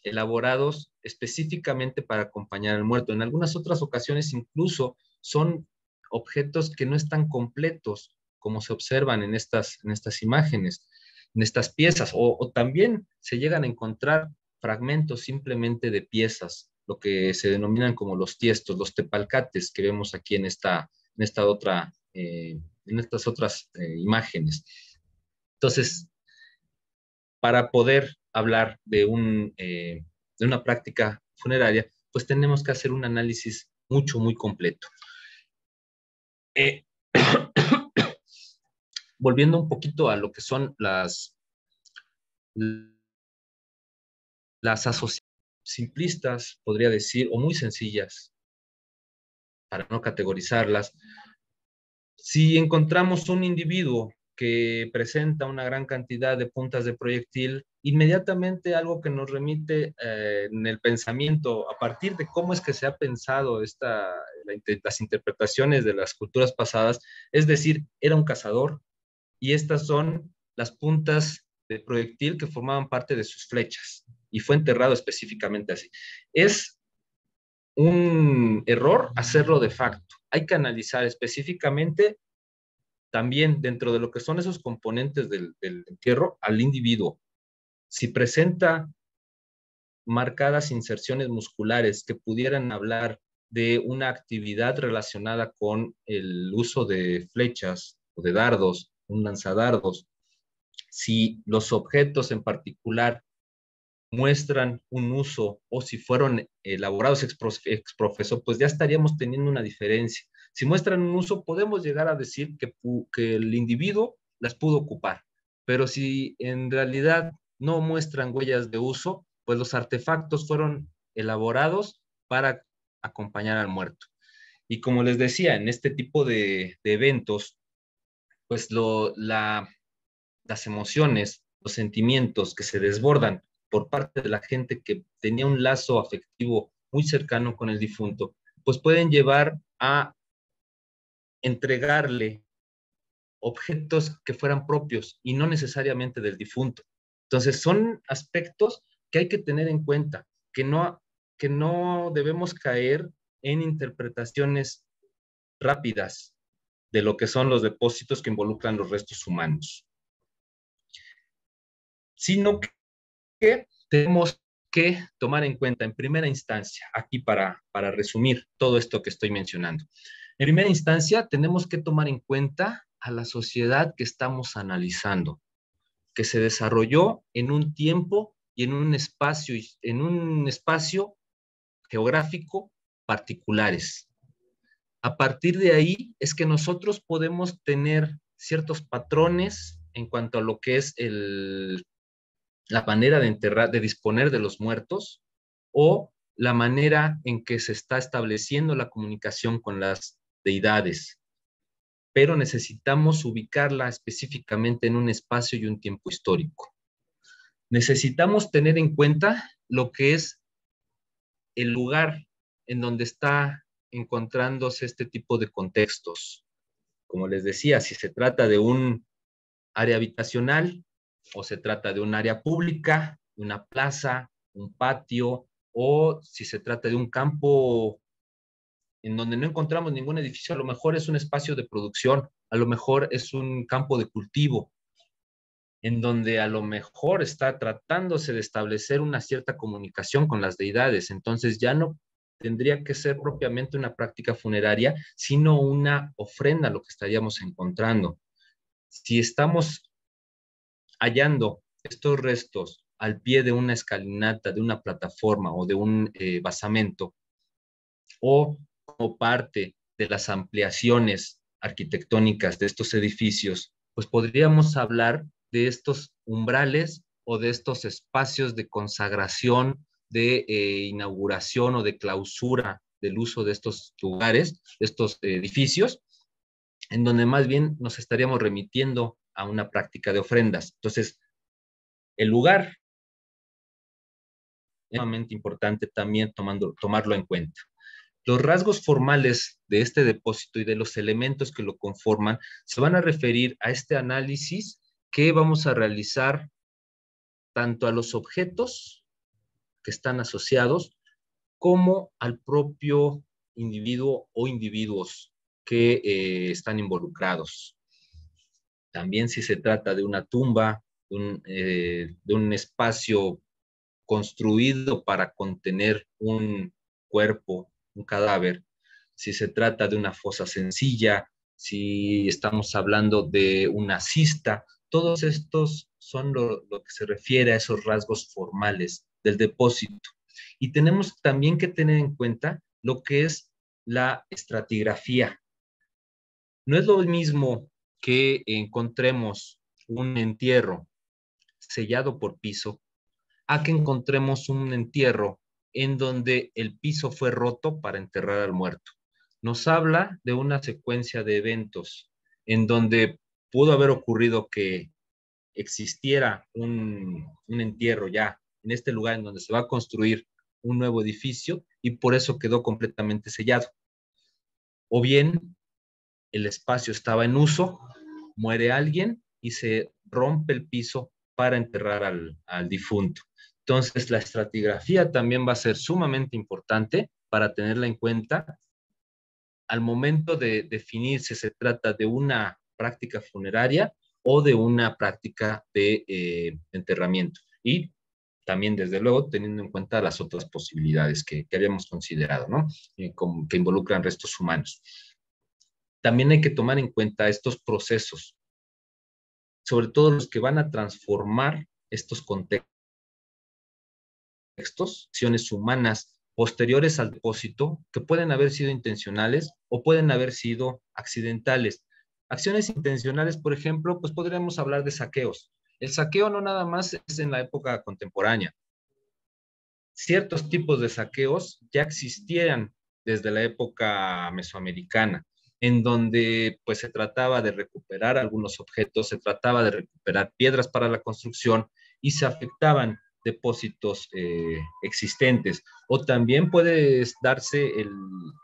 elaborados específicamente para acompañar al muerto. En algunas otras ocasiones incluso son objetos que no están completos, como se observan en estas, en estas imágenes, en estas piezas, o, también se llegan a encontrar fragmentos simplemente de piezas, lo que se denominan como los tiestos, los tepalcates que vemos aquí en esta, en esta otra, eh, en estas otras eh, imágenes. Entonces, para poder hablar de, un, eh, de una práctica funeraria, pues tenemos que hacer un análisis mucho, muy completo. Eh, *coughs* volviendo un poquito a lo que son las, las asociaciones simplistas, podría decir, o muy sencillas, para no categorizarlas. Si encontramos un individuo que presenta una gran cantidad de puntas de proyectil, inmediatamente algo que nos remite eh, en el pensamiento, a partir de cómo es que se ha pensado esta, las interpretaciones de las culturas pasadas, es decir, era un cazador y estas son las puntas de proyectil que formaban parte de sus flechas y fue enterrado específicamente así. Es un error hacerlo de facto. Hay que analizar específicamente también dentro de lo que son esos componentes del, entierro al individuo. Si presenta marcadas inserciones musculares que pudieran hablar de una actividad relacionada con el uso de flechas o de dardos, un lanzadardos, si los objetos en particular muestran un uso o si fueron elaborados ex, profeso, pues ya estaríamos teniendo una diferencia. Si muestran un uso, podemos llegar a decir que, el individuo las pudo ocupar, pero si en realidad no muestran huellas de uso, pues los artefactos fueron elaborados para acompañar al muerto. Y como les decía, en este tipo de, eventos, pues las emociones, los sentimientos que se desbordan por parte de la gente que tenía un lazo afectivo muy cercano con el difunto, pues pueden llevar a entregarle objetos que fueran propios y no necesariamente del difunto. Entonces, son aspectos que hay que tener en cuenta, que no, que no debemos caer en interpretaciones rápidas de lo que son los depósitos que involucran los restos humanos, sino que tenemos que tomar en cuenta en primera instancia, aquí para, para resumir todo esto que estoy mencionando. En primera instancia, tenemos que tomar en cuenta a la sociedad que estamos analizando, que se desarrolló en un tiempo y en un espacio, en un espacio geográfico particulares. A partir de ahí es que nosotros podemos tener ciertos patrones en cuanto a lo que es el, la manera de enterrar, de disponer de los muertos o la manera en que se está estableciendo la comunicación con las deidades. Pero necesitamos ubicarla específicamente en un espacio y un tiempo histórico. Necesitamos tener en cuenta lo que es el lugar en donde está encontrándose este tipo de contextos. Como les decía, si se trata de un área habitacional o se trata de un área pública, una plaza, un patio, o si se trata de un campo en donde no encontramos ningún edificio, a lo mejor es un espacio de producción, a lo mejor es un campo de cultivo, en donde a lo mejor está tratándose de establecer una cierta comunicación con las deidades. Entonces ya no tendría que ser propiamente una práctica funeraria, sino una ofrenda lo que estaríamos encontrando. Si estamos hallando estos restos al pie de una escalinata, de una plataforma o de un eh, basamento, o como parte de las ampliaciones arquitectónicas de estos edificios, pues podríamos hablar de estos umbrales o de estos espacios de consagración, de eh, inauguración o de clausura del uso de estos lugares, de estos edificios, en donde más bien nos estaríamos remitiendo a una práctica de ofrendas. Entonces, el lugar es sumamente importante también tomando, tomarlo en cuenta. Los rasgos formales de este depósito y de los elementos que lo conforman se van a referir a este análisis que vamos a realizar tanto a los objetos que están asociados como al propio individuo o individuos que eh, están involucrados. También si se trata de una tumba, eh, de un espacio construido para contener un cuerpo, un cadáver, si se trata de una fosa sencilla, si estamos hablando de una cista, todos estos son lo, que se refiere a esos rasgos formales del depósito. Y tenemos también que tener en cuenta lo que es la estratigrafía. No es lo mismo que encontremos un entierro sellado por piso a que encontremos un entierro en donde el piso fue roto para enterrar al muerto. Nos habla de una secuencia de eventos en donde pudo haber ocurrido que existiera un, entierro ya en este lugar en donde se va a construir un nuevo edificio y por eso quedó completamente sellado. O bien el espacio estaba en uso, muere alguien y se rompe el piso para enterrar al, al difunto. Entonces, la estratigrafía también va a ser sumamente importante para tenerla en cuenta al momento de definir si se trata de una práctica funeraria o de una práctica de eh, enterramiento. Y también desde luego teniendo en cuenta las otras posibilidades que, habíamos considerado, ¿no? Eh, que involucran restos humanos. También hay que tomar en cuenta estos procesos, sobre todo los que van a transformar estos contextos, acciones humanas posteriores al depósito, que pueden haber sido intencionales o pueden haber sido accidentales. Acciones intencionales, por ejemplo, pues podríamos hablar de saqueos. El saqueo no nada más es en la época contemporánea. Ciertos tipos de saqueos ya existían desde la época mesoamericana, en donde pues se trataba de recuperar algunos objetos, se trataba de recuperar piedras para la construcción y se afectaban depósitos eh, existentes. O también puede darse el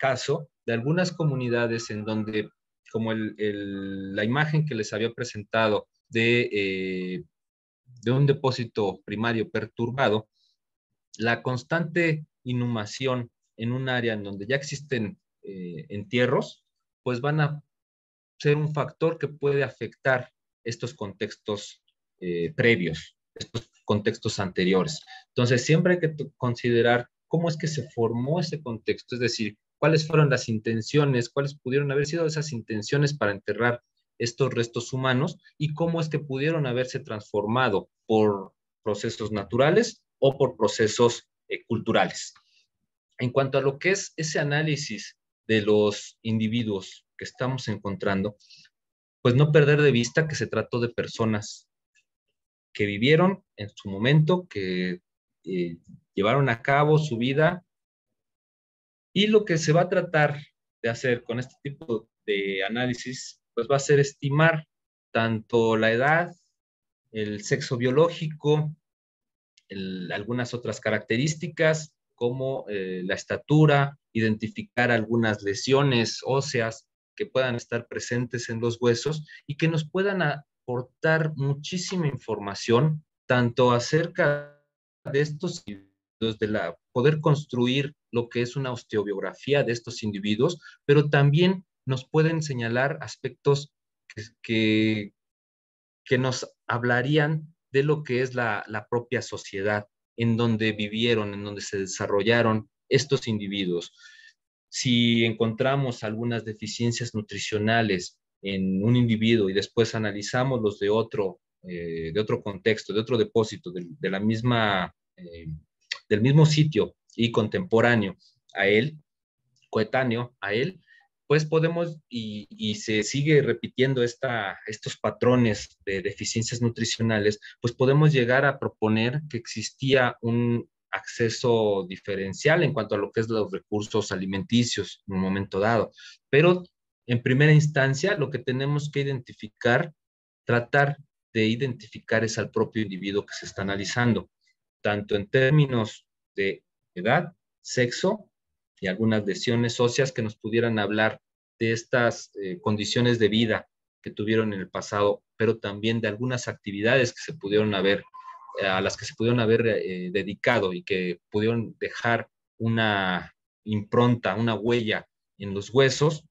caso de algunas comunidades en donde, como la imagen que les había presentado de, eh, de un depósito primario perturbado, la constante inhumación en un área en donde ya existen eh, entierros, pues van a ser un factor que puede afectar estos contextos previos, contextos anteriores. Entonces, siempre hay que considerar cómo es que se formó ese contexto, es decir, cuáles fueron las intenciones, cuáles pudieron haber sido esas intenciones para enterrar estos restos humanos y cómo es que pudieron haberse transformado por procesos naturales o por procesos eh, culturales. En cuanto a lo que es ese análisis de los individuos que estamos encontrando, pues no perder de vista que se trató de personas que vivieron en su momento, que eh, llevaron a cabo su vida. Y lo que se va a tratar de hacer con este tipo de análisis pues va a ser estimar tanto la edad, el sexo biológico, algunas otras características como eh, la estatura, identificar algunas lesiones óseas que puedan estar presentes en los huesos y que nos puedan aportar muchísima información tanto acerca de estos individuos, de la, poder construir lo que es una osteobiografía de estos individuos, pero también nos pueden señalar aspectos que, que, nos hablarían de lo que es la, la, propia sociedad en donde vivieron, en donde se desarrollaron estos individuos. Si encontramos algunas deficiencias nutricionales en un individuo y después analizamos los de otro, eh, de otro contexto, de otro depósito, de, la misma, eh, del mismo sitio y contemporáneo a él, coetáneo a él, pues podemos, y, se sigue repitiendo esta, estos patrones de deficiencias nutricionales, pues podemos llegar a proponer que existía un acceso diferencial en cuanto a lo que es los recursos alimenticios en un momento dado. Pero en primera instancia, lo que tenemos que identificar, tratar de identificar es al propio individuo que se está analizando, tanto en términos de edad, sexo y algunas lesiones óseas que nos pudieran hablar de estas eh, condiciones de vida que tuvieron en el pasado, pero también de algunas actividades que se pudieron haber, eh, a las que se pudieron haber eh, dedicado y que pudieron dejar una impronta, una huella en los huesos,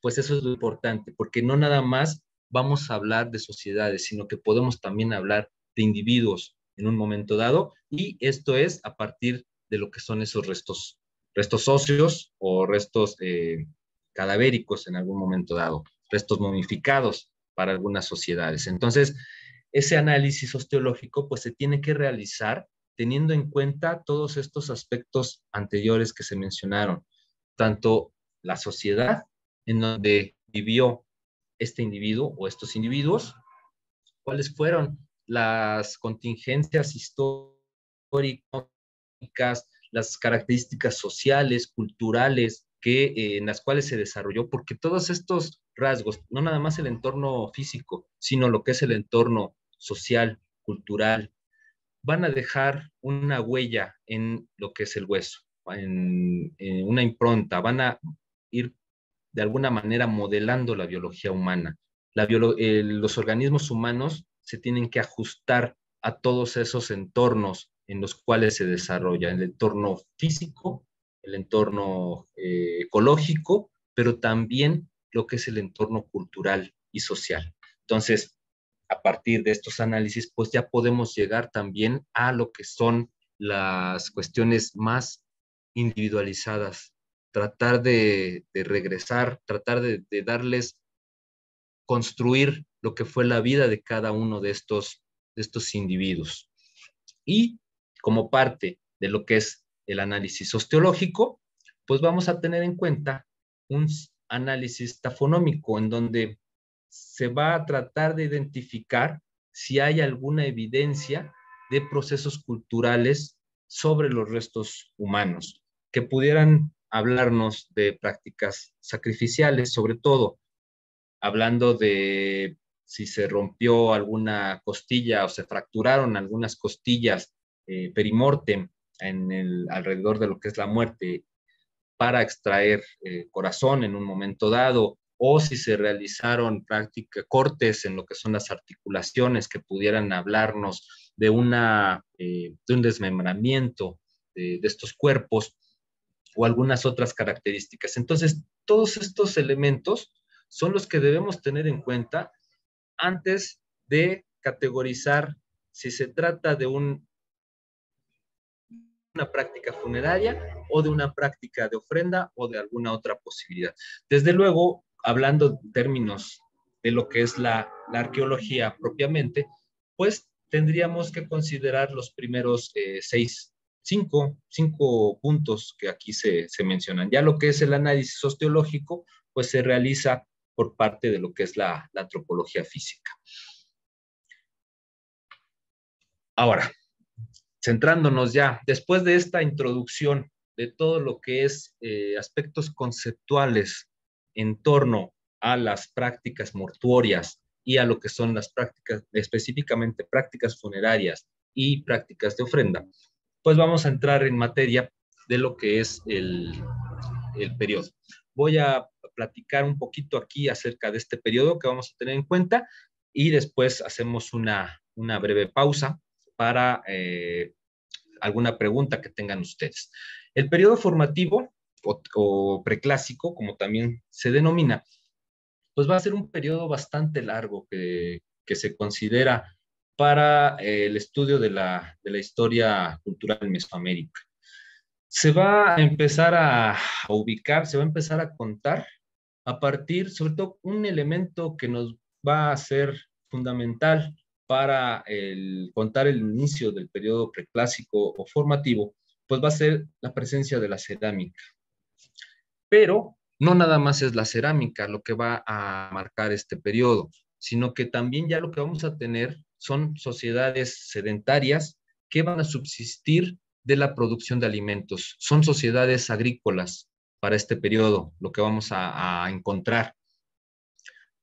pues eso es lo importante, porque no nada más vamos a hablar de sociedades, sino que podemos también hablar de individuos en un momento dado, y esto es a partir de lo que son esos restos restos óseos o restos eh, cadavéricos en algún momento dado, restos momificados para algunas sociedades. Entonces, ese análisis osteológico pues se tiene que realizar teniendo en cuenta todos estos aspectos anteriores que se mencionaron, tanto la sociedad en donde vivió este individuo o estos individuos, cuáles fueron las contingencias históricas, las características sociales, culturales, que, eh, en las cuales se desarrolló, porque todos estos rasgos, no nada más el entorno físico, sino lo que es el entorno social, cultural, van a dejar una huella en lo que es el hueso, en, una impronta, van a ir de alguna manera modelando la biología humana. los organismos humanos se tienen que ajustar a todos esos entornos en los cuales se desarrolla el entorno físico, el entorno eh, ecológico, pero también lo que es el entorno cultural y social. Entonces, a partir de estos análisis, pues ya podemos llegar también a lo que son las cuestiones más individualizadas, tratar de, regresar, tratar de, de, darles, construir lo que fue la vida de cada uno de estos, de estos individuos. Y como parte de lo que es el análisis osteológico, pues vamos a tener en cuenta un análisis tafonómico en donde se va a tratar de identificar si hay alguna evidencia de procesos culturales sobre los restos humanos que pudieran hablarnos de prácticas sacrificiales, sobre todo hablando de si se rompió alguna costilla o se fracturaron algunas costillas eh, perimortem en el, alrededor de lo que es la muerte para extraer eh, corazón en un momento dado, o si se realizaron prácticas cortes en lo que son las articulaciones que pudieran hablarnos de, una, eh, de un desmembramiento de, de estos cuerpos o algunas otras características. Entonces, todos estos elementos son los que debemos tener en cuenta antes de categorizar si se trata de un, una práctica funeraria o de una práctica de ofrenda o de alguna otra posibilidad. Desde luego, hablando en términos de lo que es la, arqueología propiamente, pues tendríamos que considerar los primeros eh, seis, cinco, cinco puntos que aquí se, se mencionan. Ya lo que es el análisis osteológico, pues se realiza por parte de lo que es la, antropología física. Ahora, centrándonos ya, después de esta introducción de todo lo que es eh, aspectos conceptuales en torno a las prácticas mortuorias y a lo que son las prácticas, específicamente prácticas funerarias y prácticas de ofrenda, pues vamos a entrar en materia de lo que es el, el periodo. Voy a platicar un poquito aquí acerca de este periodo que vamos a tener en cuenta y después hacemos una, una breve pausa para eh, alguna pregunta que tengan ustedes. El periodo formativo o, preclásico, como también se denomina, pues va a ser un periodo bastante largo que, que se considera para el estudio de la, historia cultural en Mesoamérica. Se va a empezar a, ubicar, se va a empezar a contar a partir, sobre todo, un elemento que nos va a ser fundamental para contar el inicio del periodo preclásico o formativo, pues va a ser la presencia de la cerámica. Pero no nada más es la cerámica lo que va a marcar este periodo, sino que también ya lo que vamos a tener son sociedades sedentarias que van a subsistir de la producción de alimentos. Son sociedades agrícolas, para este periodo, lo que vamos a, encontrar.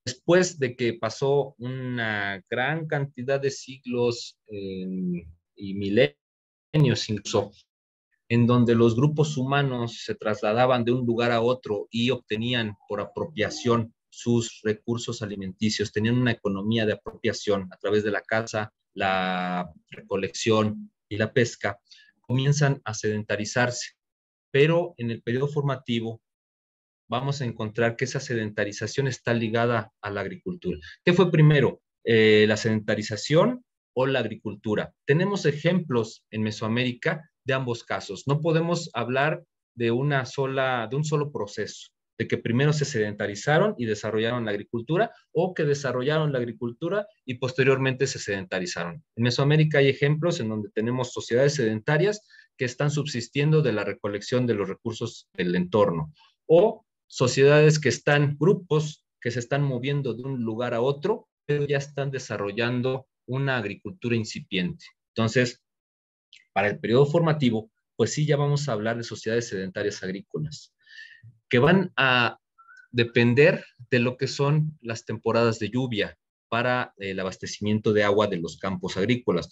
Después de que pasó una gran cantidad de siglos y milenios incluso, en donde los grupos humanos se trasladaban de un lugar a otro y obtenían por apropiación sus recursos alimenticios, tenían una economía de apropiación a través de la caza, la recolección y la pesca, comienzan a sedentarizarse pero en el periodo formativo vamos a encontrar que esa sedentarización está ligada a la agricultura. ¿Qué fue primero, eh, la sedentarización o la agricultura? Tenemos ejemplos en Mesoamérica de ambos casos. No podemos hablar de una sola, de un solo proceso, de que primero se sedentarizaron y desarrollaron la agricultura o que desarrollaron la agricultura y posteriormente se sedentarizaron. En Mesoamérica hay ejemplos en donde tenemos sociedades sedentarias que están subsistiendo de la recolección de los recursos del entorno o sociedades que están, grupos que se están moviendo de un lugar a otro, pero ya están desarrollando una agricultura incipiente. Entonces, para el periodo formativo, pues sí, ya vamos a hablar de sociedades sedentarias agrícolas, que van a depender de lo que son las temporadas de lluvia para el abastecimiento de agua de los campos agrícolas.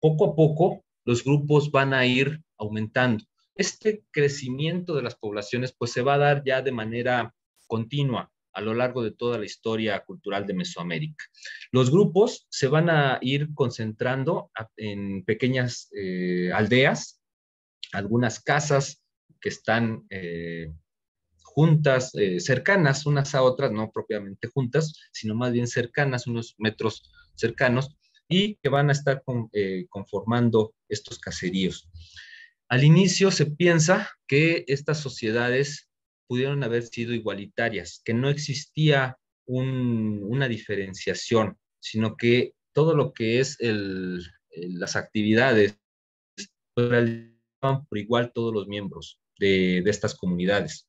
Poco a poco los grupos van a ir aumentando. Este crecimiento de las poblaciones pues se va a dar ya de manera continua a lo largo de toda la historia cultural de Mesoamérica. Los grupos se van a ir concentrando en pequeñas eh, aldeas, algunas casas que están eh, juntas, eh, cercanas unas a otras, no propiamente juntas, sino más bien cercanas, unos metros cercanos, y que van a estar eh, conformando estos caseríos. Al inicio se piensa que estas sociedades pudieron haber sido igualitarias, que no existía una diferenciación, sino que todo lo que es las actividades por igual todos los miembros de, estas comunidades.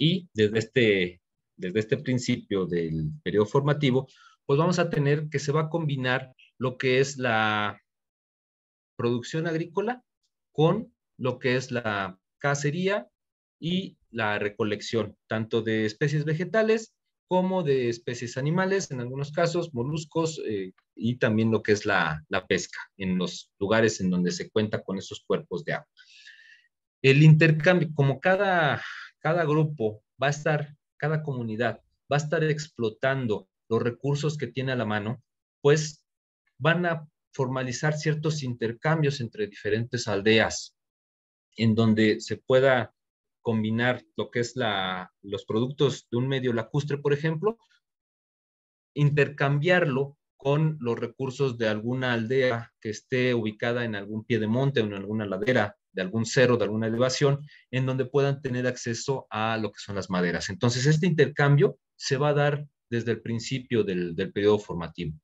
Y desde este, desde este principio del periodo formativo, pues vamos a tener que se va a combinar lo que es la producción agrícola con lo que es la cacería y la recolección, tanto de especies vegetales como de especies animales, en algunos casos, moluscos eh, y también lo que es la, la, pesca en los lugares en donde se cuenta con esos cuerpos de agua. El intercambio, como cada, cada grupo va a estar, cada comunidad va a estar explotando los recursos que tiene a la mano, pues van a formalizar ciertos intercambios entre diferentes aldeas en donde se pueda combinar lo que es la, los productos de un medio lacustre, por ejemplo, intercambiarlo con los recursos de alguna aldea que esté ubicada en algún pie de monte o en alguna ladera de algún cerro, de alguna elevación, en donde puedan tener acceso a lo que son las maderas. Entonces, este intercambio se va a dar desde el principio del, del periodo formativo.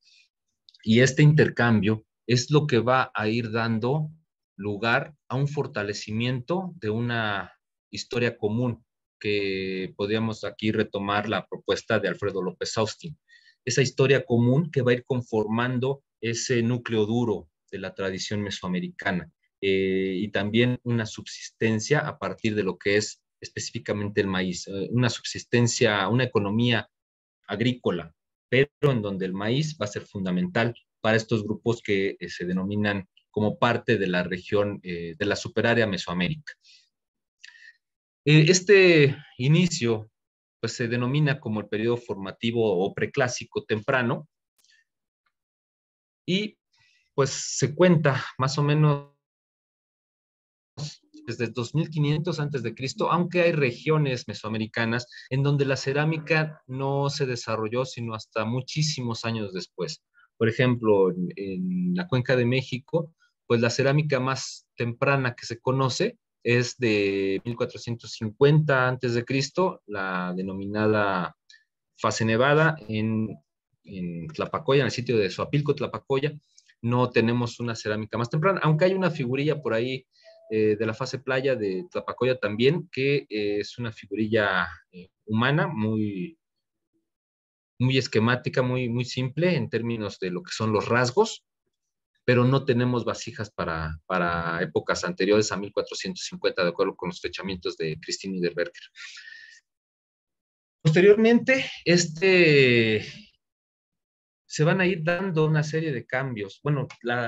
Y este intercambio es lo que va a ir dando lugar a un fortalecimiento de una historia común, que podríamos aquí retomar la propuesta de Alfredo López Austin. Esa historia común que va a ir conformando ese núcleo duro de la tradición mesoamericana eh, y también una subsistencia a partir de lo que es específicamente el maíz, eh, una subsistencia, una economía agrícola, pero en donde el maíz va a ser fundamental para estos grupos que eh, se denominan como parte de la región, de la superárea Mesoamérica. Eh, este inicio pues, se denomina como el periodo formativo o preclásico temprano y pues se cuenta más o menos desde 2500 antes de Cristo, aunque hay regiones mesoamericanas en donde la cerámica no se desarrolló sino hasta muchísimos años después. Por ejemplo, en la cuenca de México, pues la cerámica más temprana que se conoce es de 1450 antes de Cristo, la denominada fase nevada en, en Tlapacoya, en el sitio de Soapilco, Tlapacoya. No tenemos una cerámica más temprana, aunque hay una figurilla por ahí eh, de la fase playa de Tlapacoya también, que eh, es una figurilla eh, humana muy, muy esquemática, muy, muy simple en términos de lo que son los rasgos, pero no tenemos vasijas para, para épocas anteriores a 1450, de acuerdo con los fechamientos de Christine Niederberger. Posteriormente, este, se van a ir dando una serie de cambios. Bueno,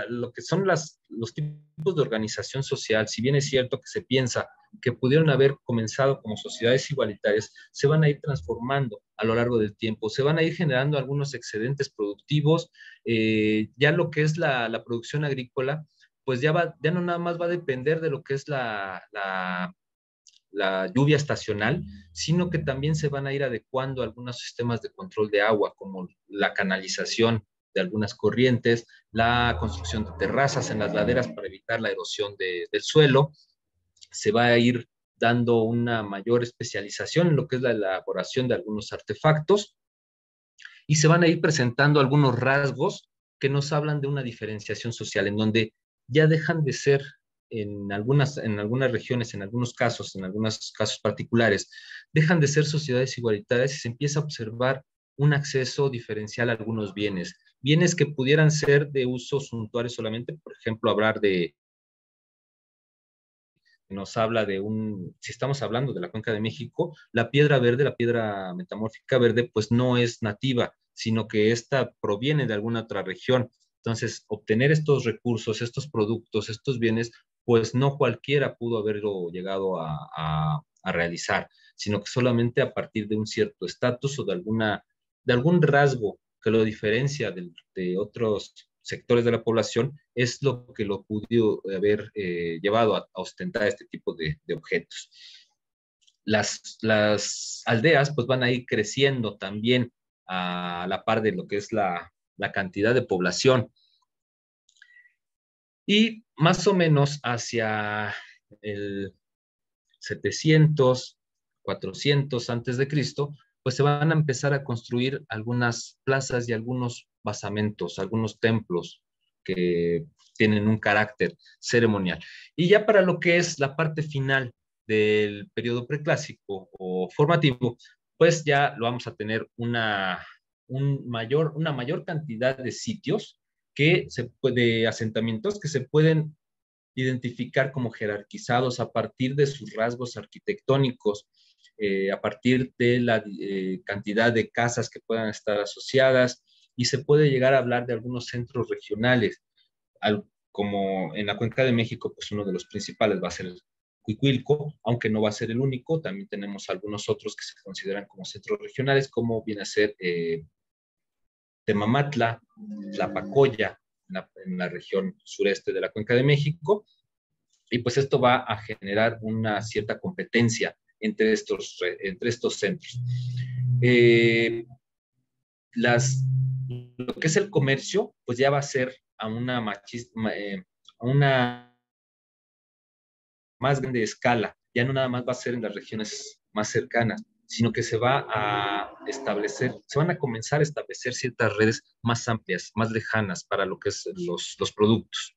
lo que son los tipos de organización social, si bien es cierto que se piensa que pudieron haber comenzado como sociedades igualitarias, se van a ir transformando a lo largo del tiempo, se van a ir generando algunos excedentes productivos, eh, ya lo que es la, producción agrícola, pues ya, va, ya no nada más va a depender de lo que es la, la lluvia estacional, sino que también se van a ir adecuando algunos sistemas de control de agua, como la canalización de algunas corrientes, la construcción de terrazas en las laderas para evitar la erosión del suelo. Se va a ir dando una mayor especialización en lo que es la elaboración de algunos artefactos y se van a ir presentando algunos rasgos que nos hablan de una diferenciación social, en donde ya dejan de ser en algunas, en algunas regiones, en algunos casos, en algunos casos particulares, dejan de ser sociedades igualitarias y se empieza a observar un acceso diferencial a algunos bienes. Bienes que pudieran ser de uso suntuario solamente, por ejemplo, hablar de, nos habla de un, si estamos hablando de la cuenca de México, la piedra verde, la piedra metamórfica verde, pues no es nativa, sino que esta proviene de alguna otra región. Entonces, obtener estos recursos, estos productos, estos bienes, pues no cualquiera pudo haberlo llegado a, realizar, sino que solamente a partir de un cierto estatus o de, alguna, de algún rasgo que lo diferencia de, otros sectores de la población, es lo que lo pudo haber eh, llevado a, ostentar este tipo de, objetos. las, las aldeas pues van a ir creciendo también a la par de lo que es la, la cantidad de población. Y más o menos hacia el 700, 400 antes de Cristo, pues se van a empezar a construir algunas plazas y algunos basamentos, algunos templos que tienen un carácter ceremonial. Y ya para lo que es la parte final del periodo preclásico o formativo, pues ya lo vamos a tener una, un mayor, una mayor cantidad de sitios que se puede, asentamientos que se pueden identificar como jerarquizados a partir de sus rasgos arquitectónicos, eh, a partir de la eh, cantidad de casas que puedan estar asociadas y se puede llegar a hablar de algunos centros regionales, como en la Cuenca de México, pues uno de los principales va a ser Cuicuilco, aunque no va a ser el único, también tenemos algunos otros que se consideran como centros regionales, como viene a ser eh, Temamatla, Tlapacoya, en la, región sureste de la Cuenca de México, y pues esto va a generar una cierta competencia entre estos, entre estos centros. Eh, lo que es el comercio, pues ya va a ser a una, eh, a una más grande escala, ya no nada más va a ser en las regiones más cercanas, sino que se va a establecer, se van a comenzar a establecer ciertas redes más amplias, más lejanas para lo que es los, los productos.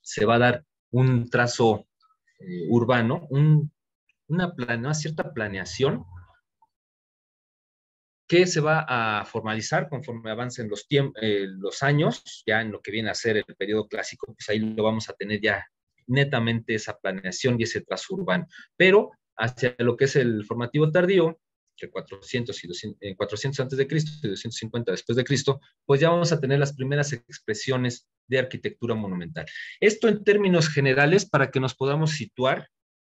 Se va a dar un trazo eh, urbano, un, una, una cierta planeación que se va a formalizar conforme avancen los, eh, los años, ya en lo que viene a ser el periodo clásico, pues ahí lo vamos a tener ya netamente esa planeación y ese trazo urbano. Pero hacia lo que es el formativo tardío, que 400 y 200, 400 antes de Cristo y 250 después de Cristo, pues ya vamos a tener las primeras expresiones de arquitectura monumental. Esto en términos generales para que nos podamos situar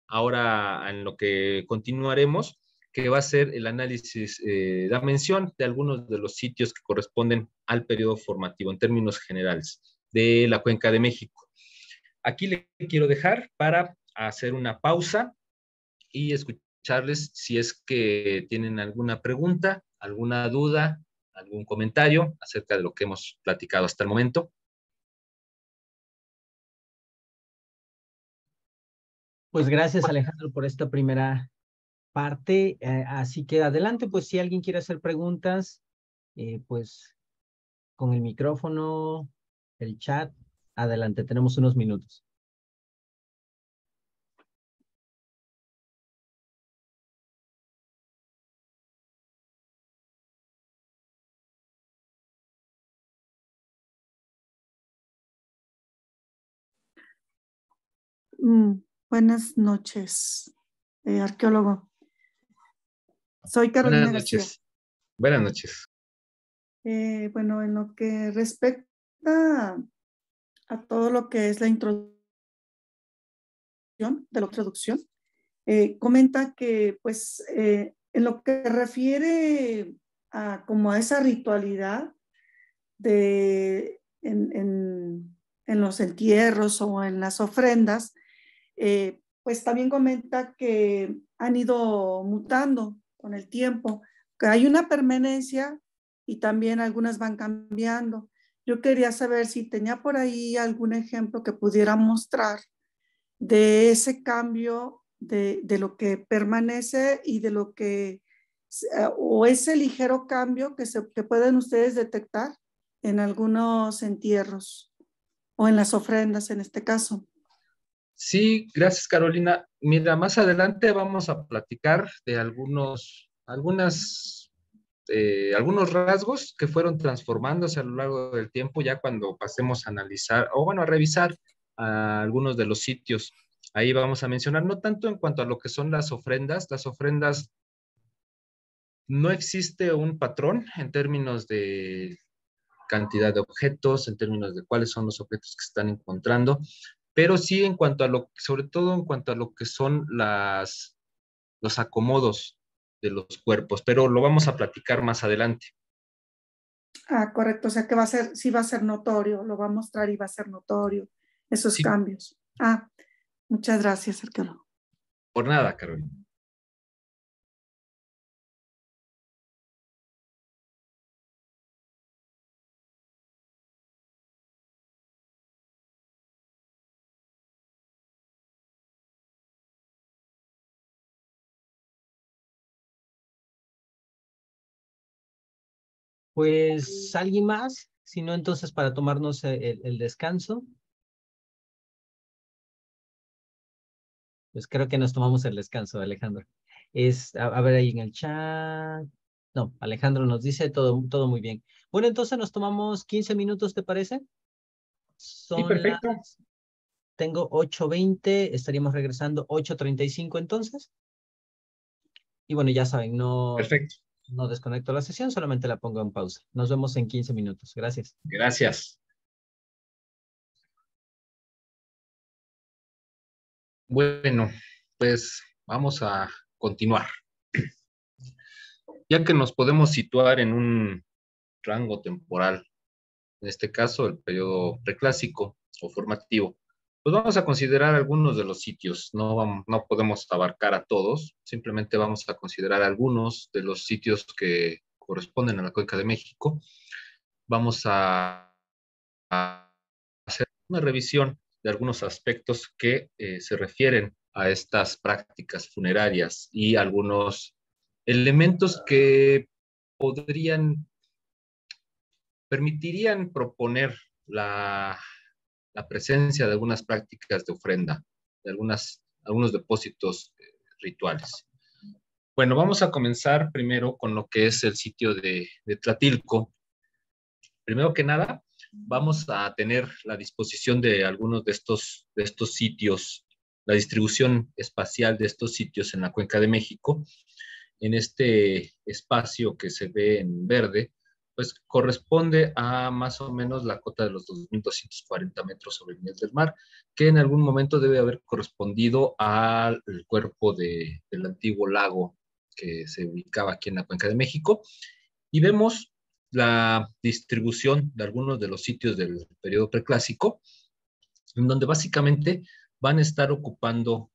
ahora en lo que continuaremos, que va a ser el análisis, eh, la mención de algunos de los sitios que corresponden al periodo formativo en términos generales de la Cuenca de México. Aquí le quiero dejar para hacer una pausa y escucharles si es que tienen alguna pregunta, alguna duda, algún comentario acerca de lo que hemos platicado hasta el momento. Pues gracias Alejandro por esta primera parte. Eh, así que adelante, pues si alguien quiere hacer preguntas, eh, pues con el micrófono, el chat, adelante, tenemos unos minutos. Mm, buenas noches, eh, arqueólogo. Soy Carolina Buenas noches. Buenas noches. Eh, bueno, en lo que respecta a todo lo que es la introducción de la introducción, eh, comenta que pues en lo que refiere a como a esa ritualidad de en, en los entierros o en las ofrendas, eh, pues también comenta que han ido mutando con el tiempo, que hay una permanencia y también algunas van cambiando. Yo quería saber si tenía por ahí algún ejemplo que pudiera mostrar de ese cambio de, lo que permanece y de lo que, eh, o ese ligero cambio que, se, que pueden ustedes detectar en algunos entierros o en las ofrendas en este caso. Sí, gracias Carolina. Mira, más adelante vamos a platicar de algunos, algunas, eh, algunos rasgos que fueron transformándose a lo largo del tiempo, ya cuando pasemos a analizar, o bueno, a revisar algunos de los sitios. Ahí vamos a mencionar, no tanto en cuanto a lo que son las ofrendas, las ofrendas, no existe un patrón en términos de cantidad de objetos, en términos de cuáles son los objetos que se están encontrando, pero sí en cuanto a lo, sobre todo en cuanto a lo que son las, los acomodos de los cuerpos, pero lo vamos a platicar más adelante. Ah, correcto, o sea que va a ser, sí va a ser notorio, lo va a mostrar y va a ser notorio esos cambios. Ah, muchas gracias, arqueólogo. Por nada, Carolina. Pues, ¿alguien más? Si no, entonces para tomarnos el, el descanso. Pues creo que nos tomamos el descanso, Alejandro. Es, a, ver ahí en el chat. No, Alejandro nos dice todo, todo muy bien. Bueno, entonces nos tomamos 15 minutos, ¿te parece? sí, perfecto. tengo 8.20, estaríamos regresando 8.35 entonces. Y bueno, ya saben, no, perfecto. No desconecto la sesión, solamente la pongo en pausa. Nos vemos en 15 minutos. Gracias. Gracias. Bueno, pues vamos a continuar. Ya que nos podemos situar en un rango temporal, en este caso el periodo preclásico o formativo, pues vamos a considerar algunos de los sitios. No, no podemos abarcar a todos, simplemente vamos a considerar algunos de los sitios que corresponden a la Cuenca de México. Vamos a, hacer una revisión de algunos aspectos que eh, se refieren a estas prácticas funerarias y algunos elementos que podrían, permitirían proponer la, la presencia de algunas prácticas de ofrenda, de algunas, algunos depósitos eh, rituales. Bueno, vamos a comenzar primero con lo que es el sitio de, de Tlatilco. Primero que nada, vamos a tener la disposición de algunos de estos, de estos sitios la distribución espacial de estos sitios en la Cuenca de México, en este espacio que se ve en verde, pues corresponde a más o menos la cota de los 2.240 metros sobre el nivel del mar, que en algún momento debe haber correspondido al cuerpo del antiguo lago que se ubicaba aquí en la Cuenca de México. Y vemos la distribución de algunos de los sitios del periodo preclásico, en donde básicamente van a estar ocupando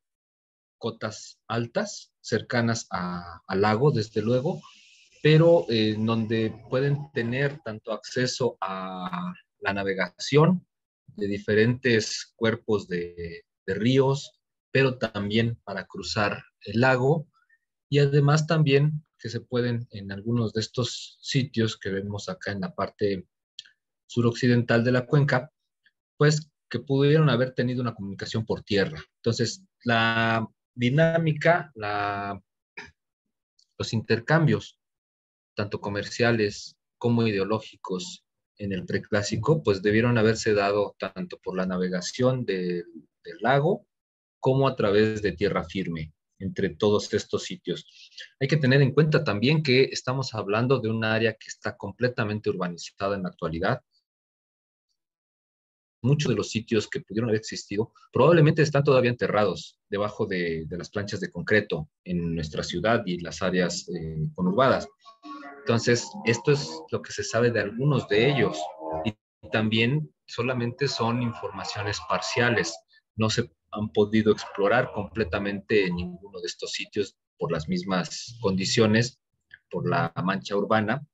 cotas altas, cercanas al lago, desde luego, pero eh, donde pueden tener tanto acceso a la navegación de diferentes cuerpos de, de ríos, pero también para cruzar el lago y además también que se pueden en algunos de estos sitios que vemos acá en la parte suroccidental de la cuenca, pues que pudieron haber tenido una comunicación por tierra. Entonces, la dinámica, la, los intercambios, tanto comerciales como ideológicos en el preclásico, pues debieron haberse dado tanto por la navegación del, del lago como a través de tierra firme entre todos estos sitios. Hay que tener en cuenta también que estamos hablando de un área que está completamente urbanizada en la actualidad, muchos de los sitios que pudieron haber existido probablemente están todavía enterrados debajo de, las planchas de concreto en nuestra ciudad y las áreas eh, conurbadas. Entonces, esto es lo que se sabe de algunos de ellos y también solamente son informaciones parciales. No se han podido explorar completamente ninguno de estos sitios por las mismas condiciones, por la mancha urbana.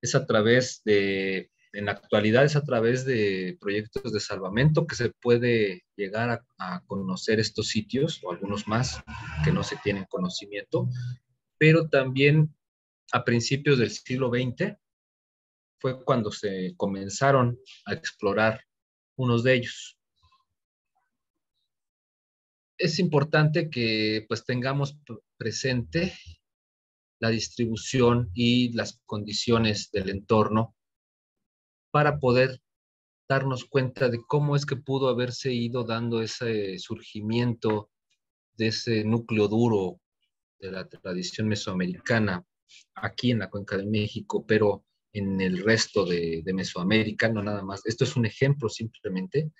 Es a través de en la actualidad es a través de proyectos de salvamento que se puede llegar a, conocer estos sitios o algunos más que no se tienen conocimiento, pero también a principios del siglo XX fue cuando se comenzaron a explorar unos de ellos. Es importante que pues tengamos presente la distribución y las condiciones del entorno para poder darnos cuenta de cómo es que pudo haberse ido dando ese surgimiento de ese núcleo duro de la tradición mesoamericana aquí en la cuenca de México, pero en el resto de, Mesoamérica, no nada más. Esto es un ejemplo simplemente.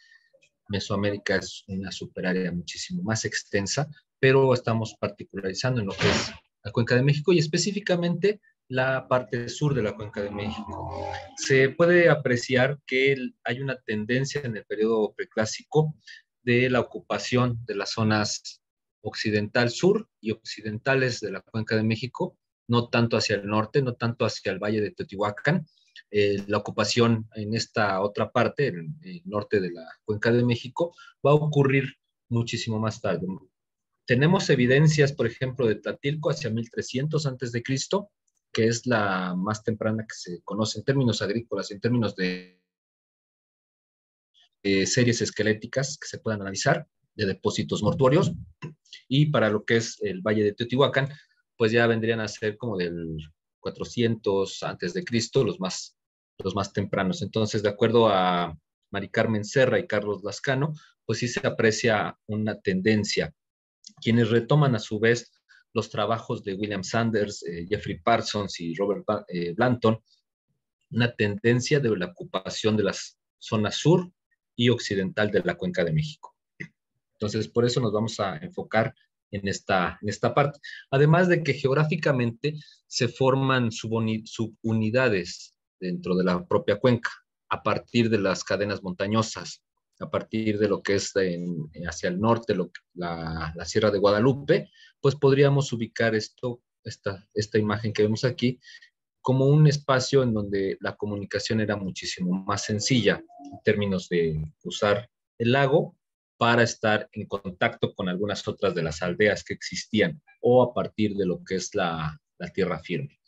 Mesoamérica es una superárea muchísimo más extensa, pero estamos particularizando en lo que es la cuenca de México y específicamente la parte sur de la cuenca de México. Se puede apreciar que hay una tendencia en el periodo preclásico de la ocupación de las zonas occidental sur y occidentales de la cuenca de México, no tanto hacia el norte, no tanto hacia el valle de Teotihuacán. Eh, la ocupación en esta otra parte, el, norte de la cuenca de México, va a ocurrir muchísimo más tarde. Tenemos evidencias, por ejemplo, de Tatilco hacia 1300 antes de Cristo, que es la más temprana que se conoce en términos agrícolas, en términos de series esqueléticas que se puedan analizar de depósitos mortuorios. Y para lo que es el Valle de Teotihuacán, pues ya vendrían a ser como del 400 antes de Cristo, los más, los más tempranos. Entonces, de acuerdo a Mari Carmen Serra y Carlos Lascano, pues sí se aprecia una tendencia. Quienes retoman a su vez los trabajos de William Sanders, eh, Jeffrey Parsons y Robert eh, Blanton, una tendencia de la ocupación de las zonas sur y occidental de la cuenca de México. Entonces, por eso nos vamos a enfocar en esta, en esta parte. Además de que geográficamente se forman subunidades dentro de la propia cuenca a partir de las cadenas montañosas, a partir de lo que es hacia el norte, la, la, Sierra de Guadalupe, pues podríamos ubicar esto, esta, esta imagen que vemos aquí como un espacio en donde la comunicación era muchísimo más sencilla en términos de usar el lago para estar en contacto con algunas otras de las aldeas que existían o a partir de lo que es la, tierra firme.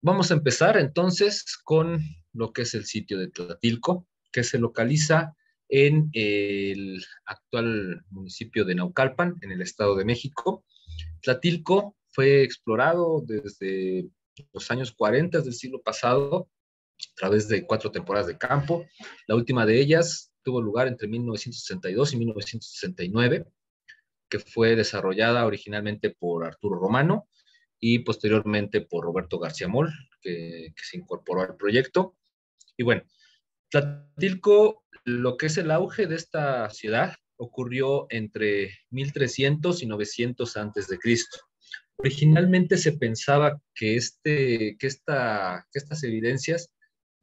Vamos a empezar entonces con lo que es el sitio de Tlatilco, que se localiza en el actual municipio de Naucalpan, en el Estado de México. Tlatilco fue explorado desde los años 40 del siglo pasado a través de cuatro temporadas de campo. La última de ellas tuvo lugar entre 1962 y 1969, que fue desarrollada originalmente por Arturo Romano y posteriormente por Roberto García Moll, que, se incorporó al proyecto. Y bueno, Tlatilco, lo que es el auge de esta ciudad, ocurrió entre 1300 y 900 antes de Cristo. Originalmente se pensaba que, este, que, esta, que estas evidencias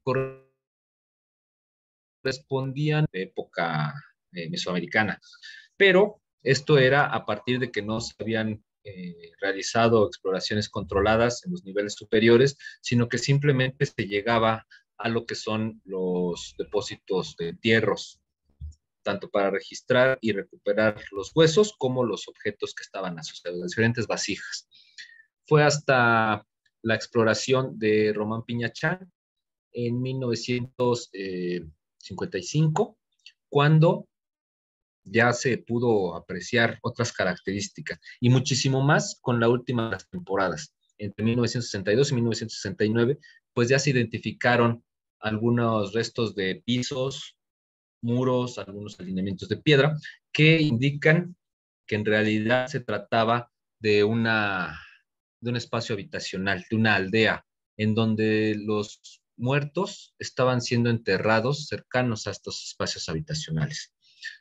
correspondían de época eh, mesoamericana, pero esto era a partir de que no se habían eh, realizado exploraciones controladas en los niveles superiores, sino que simplemente se llegaba a lo que son los depósitos de entierros, tanto para registrar y recuperar los huesos como los objetos que estaban asociados, las diferentes vasijas. Fue hasta la exploración de Román Piñachán en 1955, cuando ya se pudo apreciar otras características y muchísimo más con la última de las temporadas. Entre 1962 y 1969, pues ya se identificaron algunos restos de pisos, muros, algunos alineamientos de piedra, que indican que en realidad se trataba de, una, de un espacio habitacional, de una aldea, en donde los muertos estaban siendo enterrados cercanos a estos espacios habitacionales.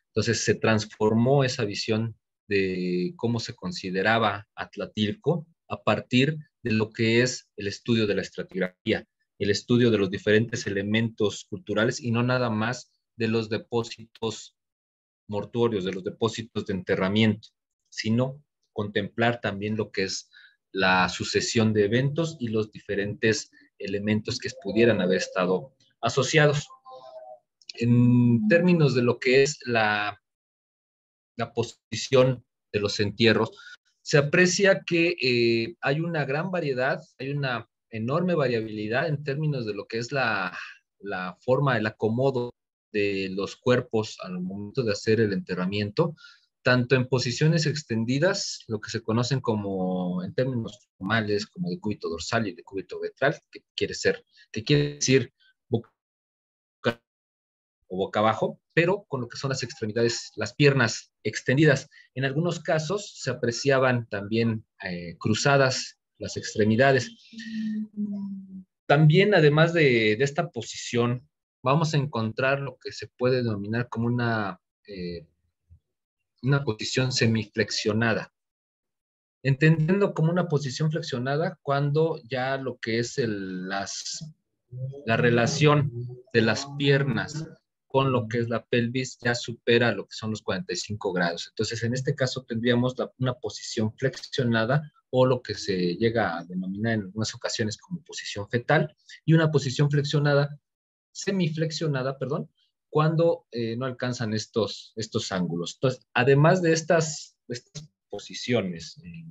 Entonces se transformó esa visión de cómo se consideraba Atlatilco a partir de lo que es el estudio de la estratigrafía, el estudio de los diferentes elementos culturales y no nada más de los depósitos mortuorios, de los depósitos de enterramiento, sino contemplar también lo que es la sucesión de eventos y los diferentes elementos que pudieran haber estado asociados. En términos de lo que es la, la posición de los entierros, se aprecia que eh, hay una gran variedad, hay una enorme variabilidad en términos de lo que es la, la forma, el acomodo de los cuerpos al momento de hacer el enterramiento, tanto en posiciones extendidas, lo que se conocen como en términos formales, como de cúbito dorsal y de cúbito ventral, que quiere ser, que quiere decir boca o boca abajo, pero con lo que son las extremidades, las piernas extendidas. En algunos casos se apreciaban también eh, cruzadas las extremidades. También, además de, esta posición, vamos a encontrar lo que se puede denominar como una eh, una posición semiflexionada. Entendiendo como una posición flexionada cuando ya lo que es el, las, la relación de las piernas con lo que es la pelvis ya supera lo que son los 45 grados. Entonces, en este caso tendríamos una posición flexionada o lo que se llega a denominar en algunas ocasiones como posición fetal y una posición flexionada, semiflexionada, perdón, cuando eh, no alcanzan estos, estos ángulos. Entonces, además de estas, estas posiciones eh,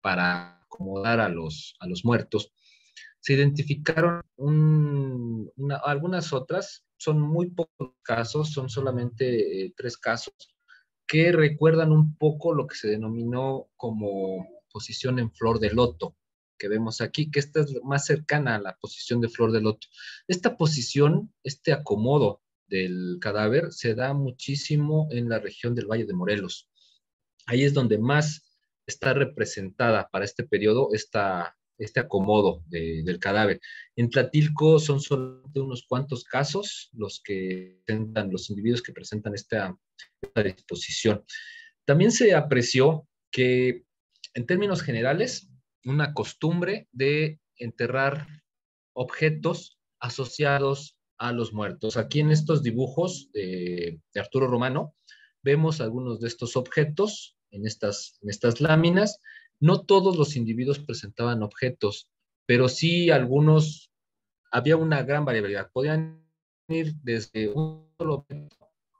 para acomodar a los, a los muertos, se identificaron algunas otras, son muy pocos casos, son solamente eh, tres casos, que recuerdan un poco lo que se denominó como posición en flor de loto, que vemos aquí, que esta es más cercana a la posición de flor de loto. Esta posición, este acomodo del cadáver, se da muchísimo en la región del Valle de Morelos. Ahí es donde más está representada para este periodo esta, este acomodo del cadáver. En Tlatilco son solamente unos cuantos casos los que presentan, los individuos que presentan esta, esta disposición. También se apreció que, en términos generales, una costumbre de enterrar objetos asociados a los muertos. Aquí en estos dibujos de, Arturo Romano vemos algunos de estos objetos en estas, en estas láminas no todos los individuos presentaban objetos, pero sí algunos, había una gran variabilidad. Podían ir desde un solo objeto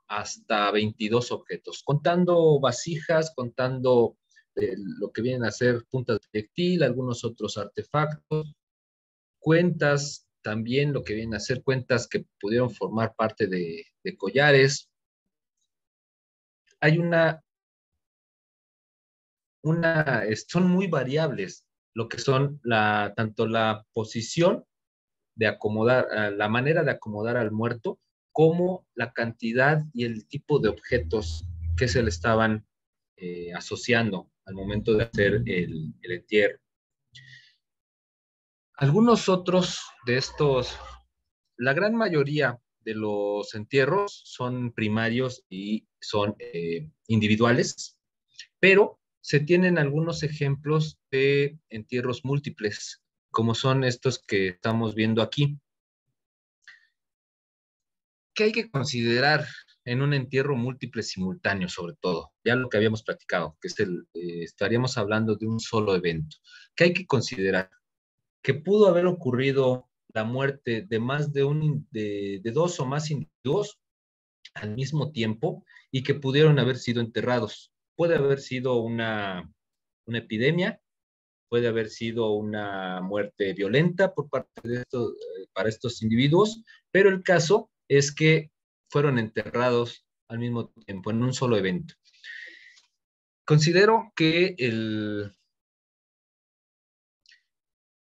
hasta 22 objetos, contando vasijas, contando eh, lo que vienen a ser puntas de proyectil, algunos otros artefactos, cuentas, también lo que vienen a ser cuentas que pudieron formar parte de collares. Hay una una, son muy variables lo que son tanto la posición de acomodar, ah, la manera de acomodar al muerto, como la cantidad y el tipo de objetos que se le estaban eh, asociando al momento de hacer el, el entierro. Algunos otros de estos, la gran mayoría de los entierros son primarios y son eh, individuales, pero se tienen algunos ejemplos de entierros múltiples, como son estos que estamos viendo aquí. ¿Qué hay que considerar en un entierro múltiple simultáneo, sobre todo? Ya lo que habíamos platicado, que es el, eh, estaríamos hablando de un solo evento. ¿Qué hay que considerar? Que pudo haber ocurrido la muerte de más de, un, de dos o más individuos al mismo tiempo y que pudieron haber sido enterrados puede haber sido una, epidemia, puede haber sido una muerte violenta por parte de estos, eh, para estos individuos, pero el caso es que fueron enterrados al mismo tiempo, en un solo evento. Considero que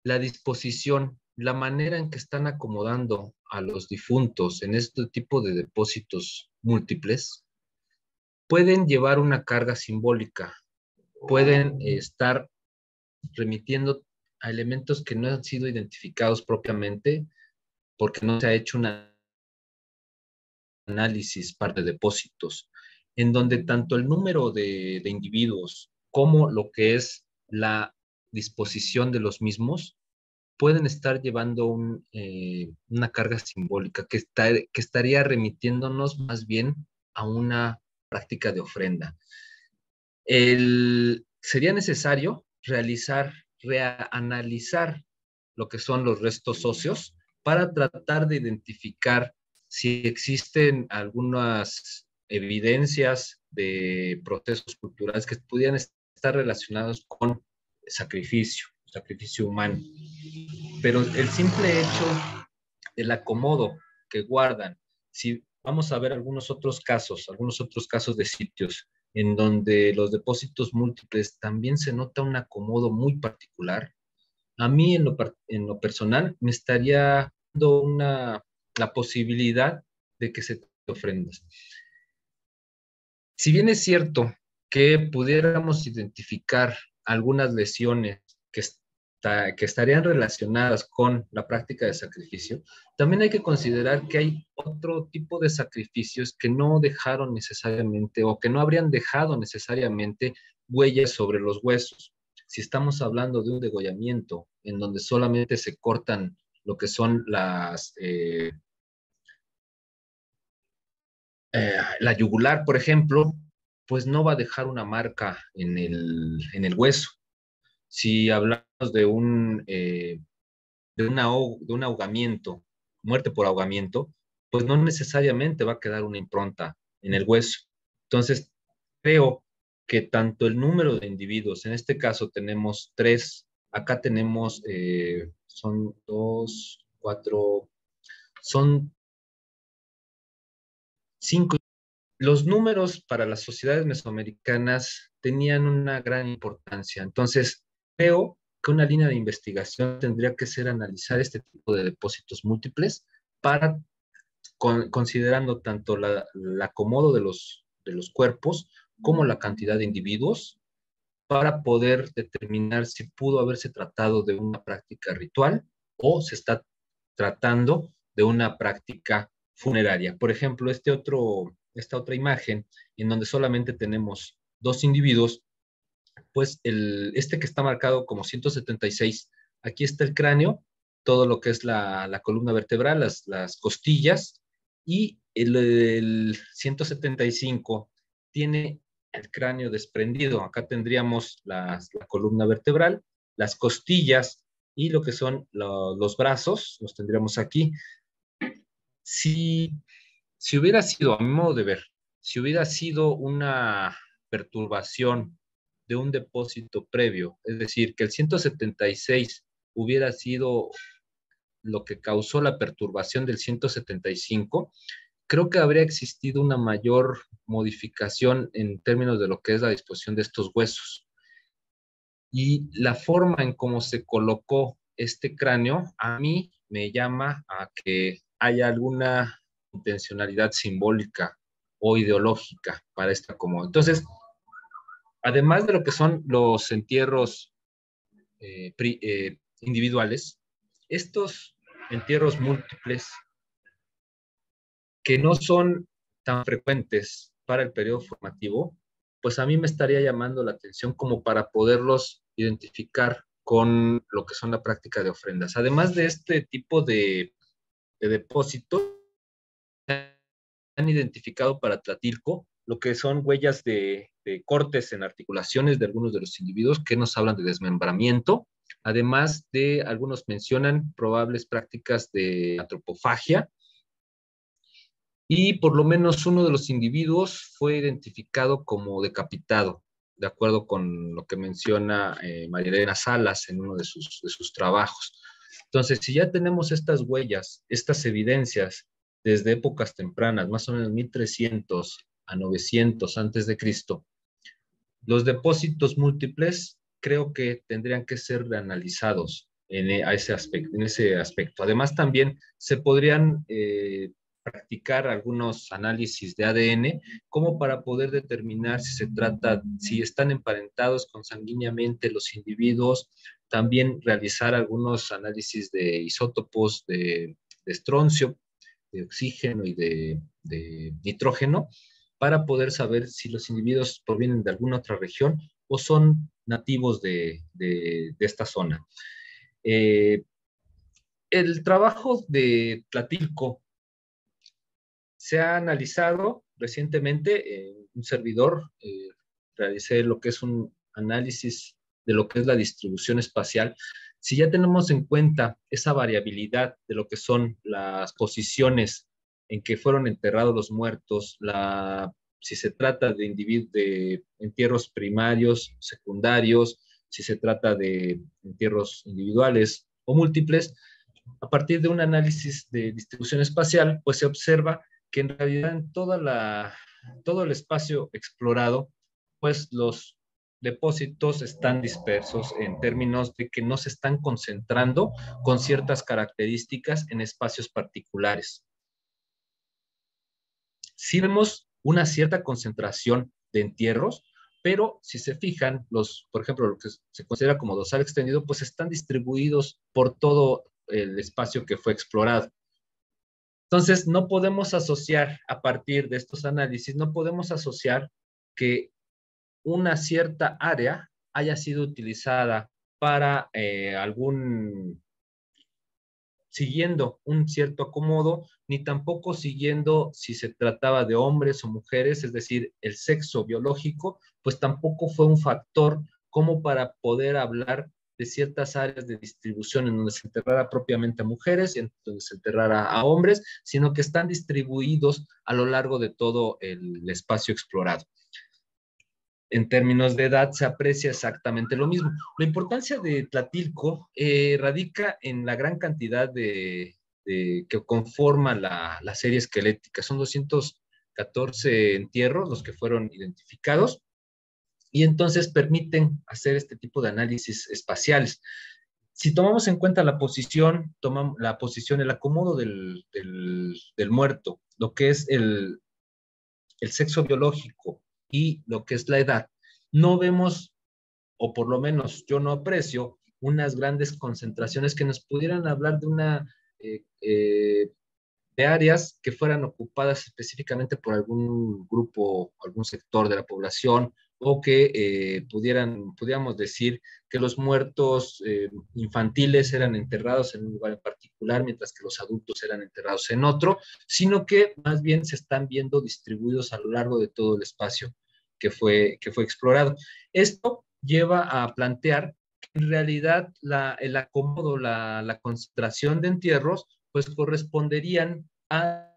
la disposición, la manera en que están acomodando a los difuntos en este tipo de depósitos múltiples pueden llevar una carga simbólica, pueden estar remitiendo a elementos que no han sido identificados propiamente porque no se ha hecho un análisis para depósitos, en donde tanto el número de, individuos como lo que es la disposición de los mismos pueden estar llevando eh, una carga simbólica que, que estaría remitiéndonos más bien a una práctica de ofrenda. sería necesario realizar, reanalizar lo que son los restos óseos para tratar de identificar si existen algunas evidencias de procesos culturales que pudieran estar relacionados con sacrificio, sacrificio humano. Pero el simple hecho del acomodo que guardan, si vamos a ver algunos otros casos, algunos otros casos de sitios en donde los depósitos múltiples también se nota un acomodo muy particular. A mí en lo, personal me estaría dando una, la posibilidad de que se te ofrendas. Si bien es cierto que pudiéramos identificar algunas lesiones que, que estarían relacionadas con la práctica de sacrificio, también hay que considerar que hay otro tipo de sacrificios que no dejaron necesariamente o que no habrían dejado necesariamente huellas sobre los huesos. Si estamos hablando de un degollamiento en donde solamente se cortan lo que son las... Eh, eh, la yugular, por ejemplo, pues no va a dejar una marca en el, en el hueso. Si hablamos de un, eh, de, un ahogamiento, muerte por ahogamiento, pues no necesariamente va a quedar una impronta en el hueso. Entonces, creo que tanto el número de individuos, en este caso tenemos tres Acá tenemos, eh, son dos, cuatro, son cinco. Los números para las sociedades mesoamericanas tenían una gran importancia. Entonces, creo que una línea de investigación tendría que ser analizar este tipo de depósitos múltiples para, considerando tanto la, el acomodo de los, de los cuerpos como la cantidad de individuos, para poder determinar si pudo haberse tratado de una práctica ritual o se está tratando de una práctica funeraria. Por ejemplo, este otro, esta otra imagen en donde solamente tenemos dos individuos, pues el, este que está marcado como 176, aquí está el cráneo, todo lo que es la, la columna vertebral, las, las costillas, y el, el 175 tiene el cráneo desprendido. Acá tendríamos la, la columna vertebral, las costillas y lo que son lo, los brazos, los tendríamos aquí. Si, si hubiera sido, a mi modo de ver, si hubiera sido una perturbación de un depósito previo, es decir, que el 176 hubiera sido lo que causó la perturbación del 175, creo que habría existido una mayor modificación en términos de lo que es la disposición de estos huesos. Y la forma en cómo se colocó este cráneo a mí me llama a que haya alguna intencionalidad simbólica o ideológica para esta como. Entonces, además de lo que son los entierros eh, eh, individuales, estos entierros múltiples que no son tan frecuentes para el periodo formativo, pues a mí me estaría llamando la atención como para poderlos identificar con lo que son la práctica de ofrendas. Además de este tipo de, de depósito, han identificado para Tlatilco lo que son huellas de, cortes en articulaciones de algunos de los individuos que nos hablan de desmembramiento. Además de, algunos mencionan probables prácticas de antropofagia, y por lo menos uno de los individuos fue identificado como decapitado, de acuerdo con lo que menciona eh, María Elena Salas en uno de sus, de sus trabajos. Entonces, si ya tenemos estas huellas, estas evidencias desde épocas tempranas, más o menos 1300 a 900 antes de Cristo, los depósitos múltiples creo que tendrían que ser analizados en, a ese aspecto, en ese aspecto. Además, también se podrían eh, practicar algunos análisis de ADN como para poder determinar si se trata, si están emparentados consanguíneamente los individuos, también realizar algunos análisis de isótopos de estroncio, de oxígeno y de, de, nitrógeno para poder saber si los individuos provienen de alguna otra región o son nativos de, de esta zona. Eh, el trabajo de Platilco se ha analizado recientemente, en un servidor, eh, realicé lo que es un análisis de lo que es la distribución espacial. Si ya tenemos en cuenta esa variabilidad de lo que son las posiciones en que fueron enterrados los muertos, si se trata de, de entierros primarios, secundarios, si se trata de entierros individuales o múltiples, a partir de un análisis de distribución espacial, pues se observa que en realidad en toda la, todo el espacio explorado, pues los depósitos están dispersos en términos de que no se están concentrando con ciertas características en espacios particulares. Sí vemos una cierta concentración de entierros, pero si se fijan, los, por ejemplo, lo que se considera como dosal extendido, pues están distribuidos por todo el espacio que fue explorado. Entonces, no podemos asociar a partir de estos análisis, no podemos asociar que una cierta área haya sido utilizada para eh, algún, siguiendo un cierto acomodo, ni tampoco siguiendo si se trataba de hombres o mujeres, es decir, el sexo biológico, pues tampoco fue un factor como para poder hablar de ciertas áreas de distribución en donde se enterrara propiamente a mujeres y en donde se enterrara a hombres, sino que están distribuidos a lo largo de todo el espacio explorado. En términos de edad se aprecia exactamente lo mismo. La importancia de Tlatilco eh, radica en la gran cantidad de, que conforma la, la, serie esquelética. Son 214 entierros los que fueron identificados y entonces permiten hacer este tipo de análisis espaciales. Si tomamos en cuenta la posición, tomamos la posición, el acomodo del, del, muerto, lo que es el, el sexo biológico y lo que es la edad, no vemos, o por lo menos yo no aprecio, unas grandes concentraciones que nos pudieran hablar de una eh, eh, de áreas que fueran ocupadas específicamente por algún grupo, algún sector de la población o que eh, pudieran, pudiéramos decir que los muertos eh, infantiles eran enterrados en un lugar en particular, mientras que los adultos eran enterrados en otro, sino que más bien se están viendo distribuidos a lo largo de todo el espacio que fue, que fue explorado. Esto lleva a plantear que en realidad el acomodo, la, la concentración de entierros, pues corresponderían a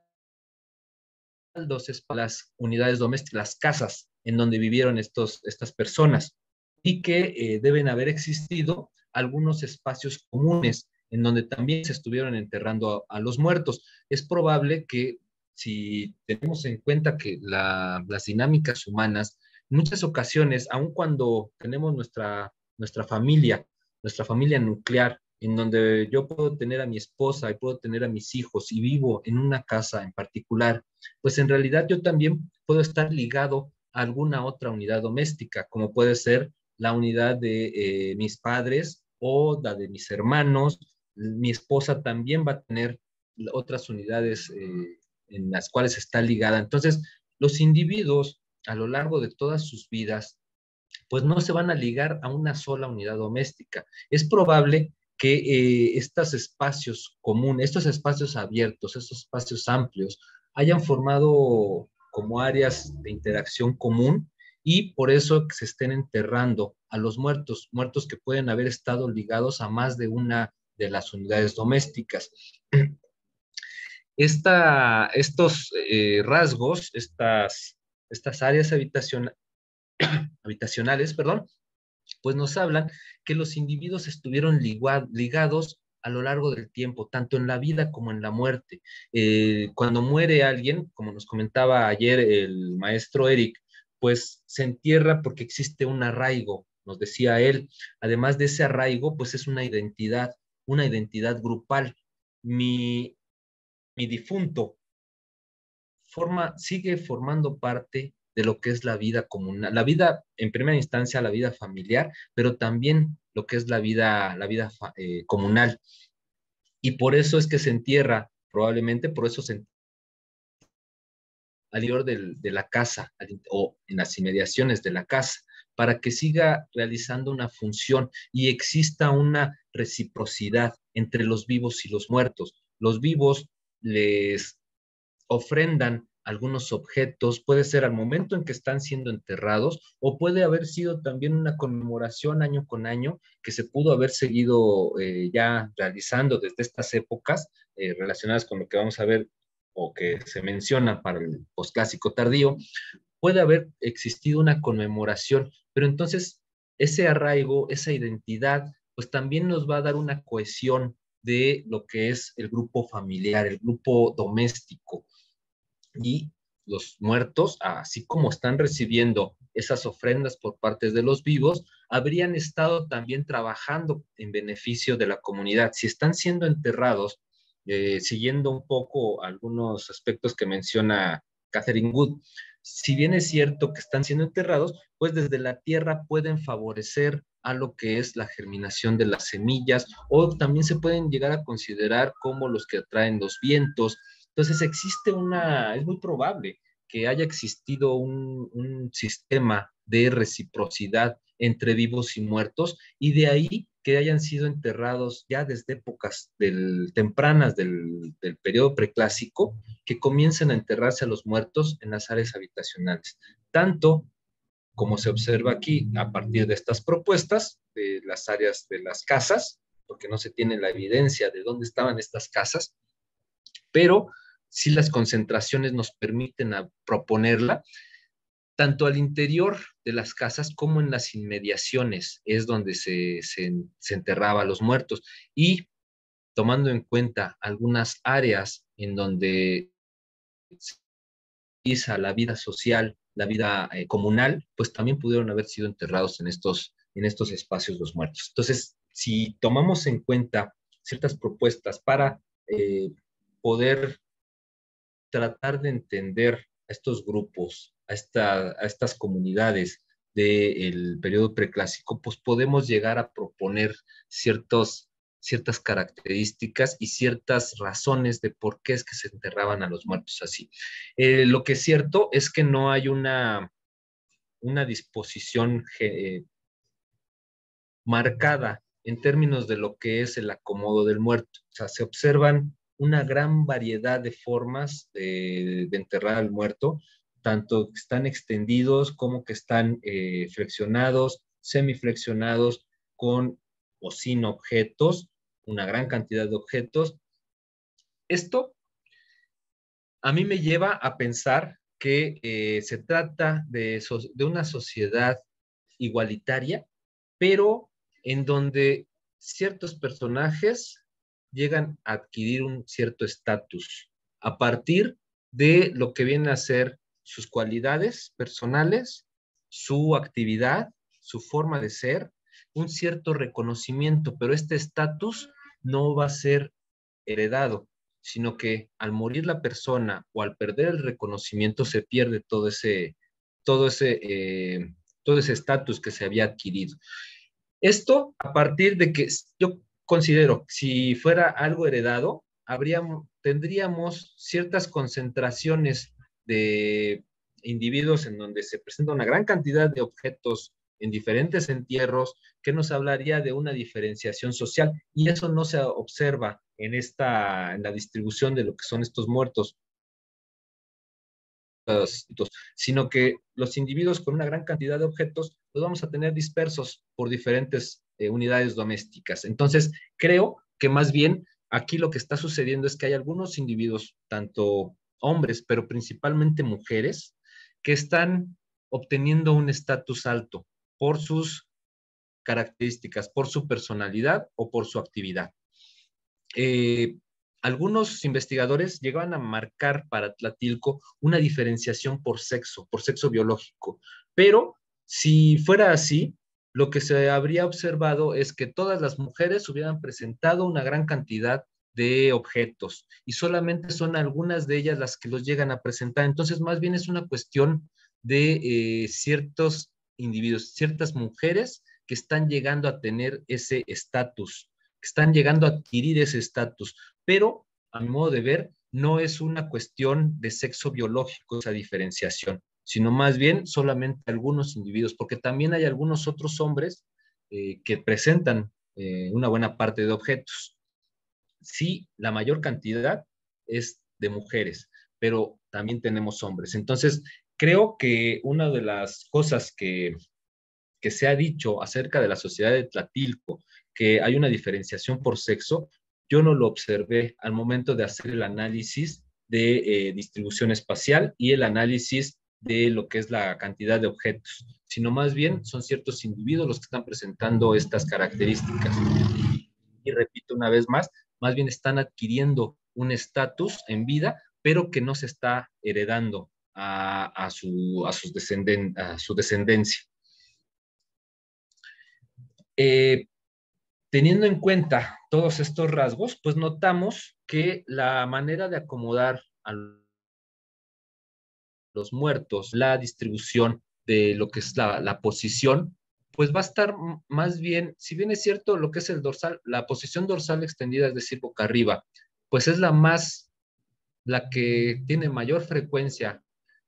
las unidades domésticas, las casas en donde vivieron estos, estas personas y que eh, deben haber existido algunos espacios comunes en donde también se estuvieron enterrando a, los muertos. Es probable que si tenemos en cuenta que las dinámicas humanas, en muchas ocasiones, aun cuando tenemos nuestra, nuestra familia, nuestra familia nuclear, en donde yo puedo tener a mi esposa y puedo tener a mis hijos y vivo en una casa en particular, pues en realidad yo también puedo estar ligado a alguna otra unidad doméstica, como puede ser la unidad de eh, mis padres o la de mis hermanos. Mi esposa también va a tener otras unidades eh, en las cuales está ligada. Entonces, los individuos a lo largo de todas sus vidas, pues no se van a ligar a una sola unidad doméstica. Es probable que eh, estos espacios comunes, estos espacios abiertos, estos espacios amplios, hayan formado como áreas de interacción común y por eso se estén enterrando a los muertos, muertos que pueden haber estado ligados a más de una de las unidades domésticas. Esta, estos eh, rasgos, estas, estas áreas *coughs* habitacionales, perdón, pues nos hablan que los individuos estuvieron ligados a lo largo del tiempo, tanto en la vida como en la muerte. Eh, cuando muere alguien, como nos comentaba ayer el maestro Eric, pues se entierra porque existe un arraigo, nos decía él. Además de ese arraigo, pues es una identidad, una identidad grupal. Mi, mi difunto forma, sigue formando parte de lo que es la vida comunal, la vida, en primera instancia, la vida familiar, pero también lo que es la vida, la vida eh, comunal. Y por eso es que se entierra, probablemente por eso se al interior de la casa o en las inmediaciones de la casa, para que siga realizando una función y exista una reciprocidad entre los vivos y los muertos. Los vivos les ofrendan algunos objetos, puede ser al momento en que están siendo enterrados o puede haber sido también una conmemoración año con año que se pudo haber seguido eh, ya realizando desde estas épocas eh, relacionadas con lo que vamos a ver o que se menciona para el posclásico tardío, puede haber existido una conmemoración, pero entonces ese arraigo, esa identidad, pues también nos va a dar una cohesión de lo que es el grupo familiar, el grupo doméstico y los muertos, así como están recibiendo esas ofrendas por parte de los vivos, habrían estado también trabajando en beneficio de la comunidad. Si están siendo enterrados, eh, siguiendo un poco algunos aspectos que menciona Catherine Wood, si bien es cierto que están siendo enterrados, pues desde la tierra pueden favorecer a lo que es la germinación de las semillas o también se pueden llegar a considerar como los que atraen los vientos, entonces existe una, es muy probable que haya existido un, sistema de reciprocidad entre vivos y muertos y de ahí que hayan sido enterrados ya desde épocas tempranas del, del periodo preclásico, que comiencen a enterrarse a los muertos en las áreas habitacionales. Tanto como se observa aquí a partir de estas propuestas de las áreas de las casas, porque no se tiene la evidencia de dónde estaban estas casas, pero si las concentraciones nos permiten proponerla. tanto al interior de las casas como en las inmediaciones es donde se, se, enterraba a los muertos. Y tomando en cuenta algunas áreas en donde se la vida social, la vida eh, comunal, pues también pudieron haber sido enterrados en estos, en estos espacios los muertos. Entonces, si tomamos en cuenta ciertas propuestas para eh, poder tratar de entender a estos grupos, a, a estas comunidades del periodo preclásico, pues podemos llegar a proponer ciertas características y ciertas razones de por qué es que se enterraban a los muertos así. Eh, lo que es cierto es que no hay una, una disposición marcada en términos de lo que es el acomodo del muerto. O sea, se observan una gran variedad de formas de, enterrar al muerto, tanto que están extendidos como que están eh, flexionados, semiflexionados, con o sin objetos, una gran cantidad de objetos. Esto a mí me lleva a pensar que eh, se trata de, de una sociedad igualitaria, pero en donde ciertos personajes llegan a adquirir un cierto estatus a partir de lo que viene a ser sus cualidades personales, su actividad, su forma de ser, un cierto reconocimiento, pero este estatus no va a ser heredado, sino que al morir la persona o al perder el reconocimiento se pierde todo ese, todo ese, eh, todo ese estatus que se había adquirido. Esto a partir de que yo considero, si fuera algo heredado, tendríamos ciertas concentraciones de individuos en donde se presenta una gran cantidad de objetos en diferentes entierros, que nos hablaría de una diferenciación social y eso no se observa en esta en la distribución de lo que son estos muertos. Sino que los individuos con una gran cantidad de objetos los vamos a tener dispersos por diferentes eh, unidades domésticas. Entonces, creo que más bien aquí lo que está sucediendo es que hay algunos individuos, tanto hombres, pero principalmente mujeres, que están obteniendo un estatus alto por sus características, por su personalidad o por su actividad. Eh, algunos investigadores llegaban a marcar para Tlatilco una diferenciación por sexo, por sexo biológico, pero si fuera así, lo que se habría observado es que todas las mujeres hubieran presentado una gran cantidad de objetos y solamente son algunas de ellas las que los llegan a presentar. Entonces, más bien es una cuestión de eh, ciertos individuos, ciertas mujeres que están llegando a tener ese estatus, que están llegando a adquirir ese estatus pero a mi modo de ver, no es una cuestión de sexo biológico esa diferenciación, sino más bien solamente algunos individuos, porque también hay algunos otros hombres eh, que presentan eh, una buena parte de objetos. Sí, la mayor cantidad es de mujeres, pero también tenemos hombres. Entonces, creo que una de las cosas que, que se ha dicho acerca de la sociedad de Tlatilco, que hay una diferenciación por sexo, yo no lo observé al momento de hacer el análisis de eh, distribución espacial y el análisis de lo que es la cantidad de objetos, sino más bien son ciertos individuos los que están presentando estas características. Y repito una vez más, más bien están adquiriendo un estatus en vida, pero que no se está heredando a, su, a, sus a su descendencia. Eh, teniendo en cuenta todos estos rasgos, pues notamos que la manera de acomodar a los muertos, la distribución de lo que es la, posición, pues va a estar más bien, si bien es cierto lo que es el dorsal, la posición dorsal extendida, es decir, boca arriba, pues es la más, la que tiene mayor frecuencia,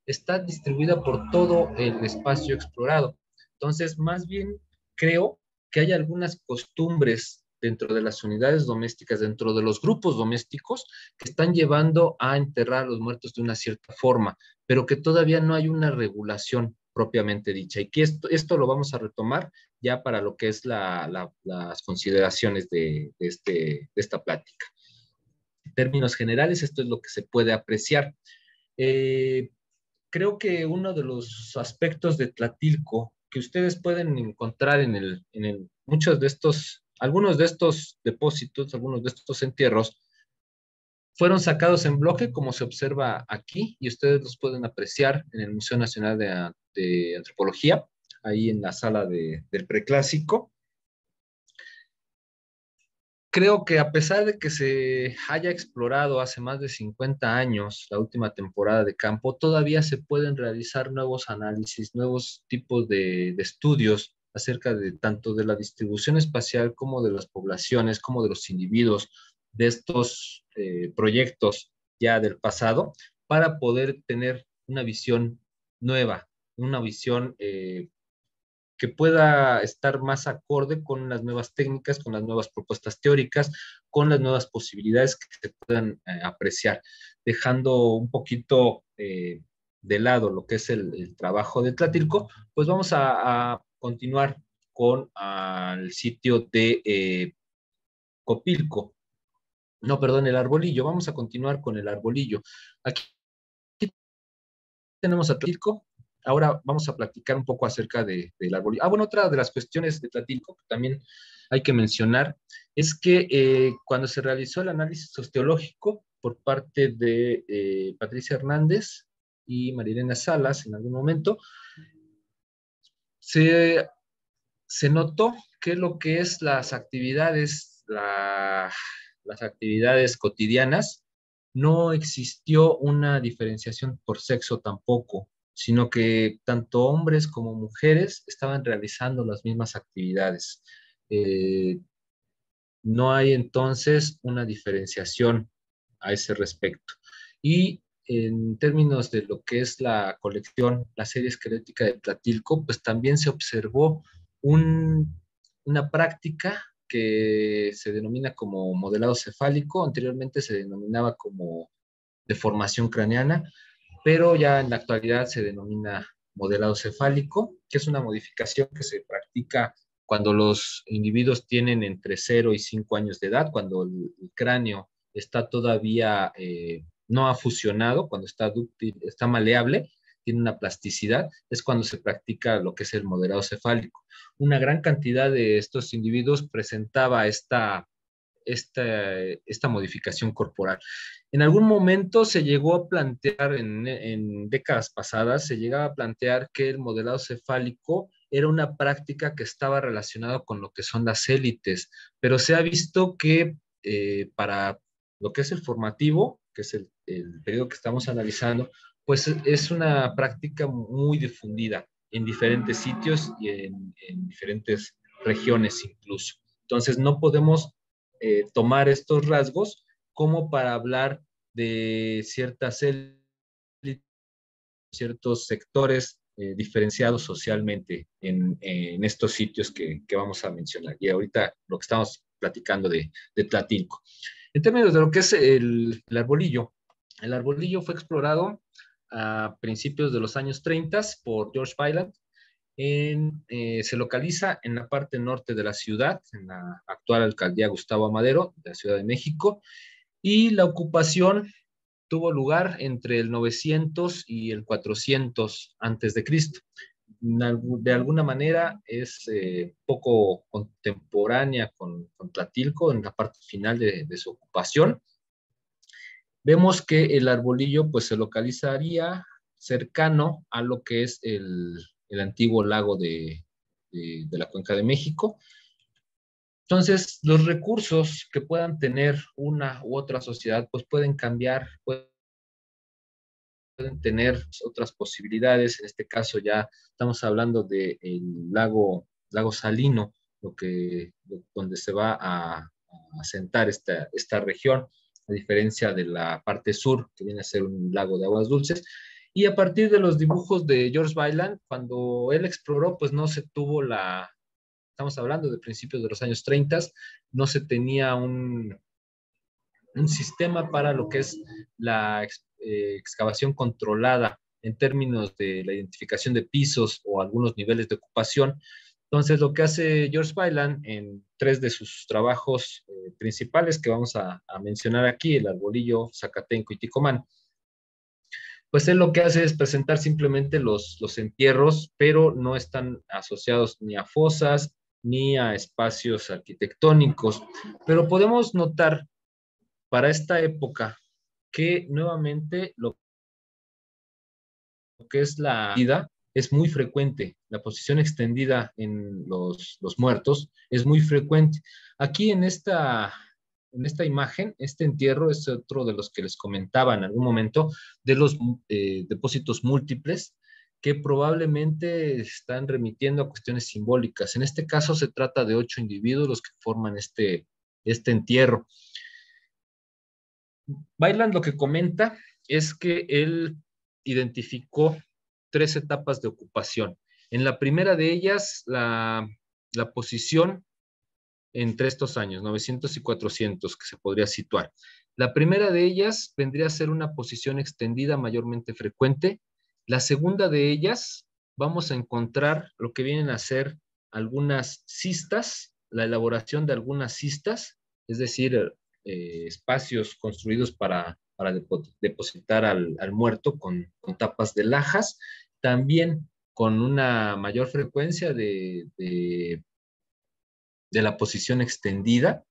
está distribuida por todo el espacio explorado. Entonces, más bien creo que hay algunas costumbres dentro de las unidades domésticas, dentro de los grupos domésticos, que están llevando a enterrar a los muertos de una cierta forma, pero que todavía no hay una regulación propiamente dicha. Y que esto, esto lo vamos a retomar ya para lo que es las consideraciones de, este, de esta plática. En términos generales, esto es lo que se puede apreciar. Eh, creo que uno de los aspectos de Tlatilco que ustedes pueden encontrar en, el, en muchos de estos, algunos de estos depósitos, algunos de estos entierros, fueron sacados en bloque, como se observa aquí, y ustedes los pueden apreciar en el Museo Nacional de, Antropología, ahí en la sala del preclásico. Creo que a pesar de que se haya explorado hace más de 50 años la última temporada de campo, todavía se pueden realizar nuevos análisis, nuevos tipos de, estudios acerca de tanto de la distribución espacial como de las poblaciones, como de los individuos de estos eh, proyectos ya del pasado, para poder tener una visión nueva, una visión eh, que pueda estar más acorde con las nuevas técnicas, con las nuevas propuestas teóricas, con las nuevas posibilidades que se puedan eh, apreciar, dejando un poquito de lado lo que es el, trabajo de Tlatilco, pues vamos a, continuar con el sitio de eh, Copilco. No, perdón, el arbolillo. Vamos a continuar con el arbolillo. Aquí tenemos a Tlatilco, Ahora vamos a platicar un poco acerca de, del árbol. Ah, bueno, otra de las cuestiones de Tlatilco que también hay que mencionar es que eh, cuando se realizó el análisis osteológico por parte de eh, Patricia Hernández y Marilena Salas en algún momento, se, se notó que lo que es las actividades, las actividades cotidianas, no existió una diferenciación por sexo tampoco sino que tanto hombres como mujeres estaban realizando las mismas actividades. Eh, no hay entonces una diferenciación a ese respecto. Y en términos de lo que es la colección, la serie esquelética de Platilco, pues también se observó una práctica que se denomina como modelado cefálico, anteriormente se denominaba como deformación craneana, pero ya en la actualidad se denomina modelado cefálico, que es una modificación que se practica cuando los individuos tienen entre 0 y 5 años de edad, cuando el, cráneo está todavía, eh, no ha fusionado, cuando está dúctil, está maleable, tiene una plasticidad, es cuando se practica lo que es el modelado cefálico. Una gran cantidad de estos individuos presentaba esta esta, esta modificación corporal. En algún momento se llegó a plantear, en, décadas pasadas, se llegaba a plantear que el modelado cefálico era una práctica que estaba relacionada con lo que son las élites, pero se ha visto que eh, para lo que es el formativo, que es el, periodo que estamos analizando, pues es una práctica muy difundida en diferentes sitios y en, en diferentes regiones incluso. Entonces no podemos eh, tomar estos rasgos como para hablar de ciertas ciertos sectores eh, diferenciados socialmente en, estos sitios que, vamos a mencionar. Y ahorita lo que estamos platicando de, de Tlatilco. En términos de lo que es el, arbolillo, el arbolillo fue explorado a principios de los años 30 por George Byland eh, se localiza en la parte norte de la ciudad, en la actual alcaldía Gustavo Amadero, de la Ciudad de México, y la ocupación tuvo lugar entre el 900 y el 400 antes de Cristo. De alguna manera es eh, poco contemporánea con, con, Tlatilco en la parte final de, de, su ocupación. Vemos que el arbolillo pues se localizaría cercano a lo que es el, el antiguo lago de, la Cuenca de México. Entonces, los recursos que puedan tener una u otra sociedad, pues pueden cambiar, tener otras posibilidades. En este caso ya estamos hablando del lago, lago Salino, lo que, donde se va a, asentar esta, esta región, a diferencia de la parte sur, que viene a ser un lago de aguas dulces. Y a partir de los dibujos de George Byland, cuando él exploró, pues no se tuvo la, estamos hablando de principios de los años 30, no se tenía un, un sistema para lo que es la eh, excavación controlada en términos de la identificación de pisos o algunos niveles de ocupación. Entonces, lo que hace George Byland en tres de sus trabajos eh, principales que vamos a, mencionar aquí, el arbolillo, Zacatenco y Ticomán, pues él lo que hace es presentar simplemente los, los entierros, pero no están asociados ni a fosas ni a espacios arquitectónicos. Pero podemos notar para esta época que nuevamente lo que es la vida es muy frecuente. La posición extendida en los, muertos es muy frecuente. Aquí en esta en esta imagen, este entierro es otro de los que les comentaba en algún momento, de los eh, depósitos múltiples que probablemente están remitiendo a cuestiones simbólicas. En este caso se trata de ocho individuos los que forman este, este entierro. Bailan lo que comenta es que él identificó tres etapas de ocupación. En la primera de ellas, la, la posición entre estos años, 900 y 400, que se podría situar. La primera de ellas vendría a ser una posición extendida mayormente frecuente. La segunda de ellas, vamos a encontrar lo que vienen a ser algunas cistas, la elaboración de algunas cistas, es decir, eh, espacios construidos para, depositar al, muerto con, tapas de lajas, también con una mayor frecuencia de de la posición extendida.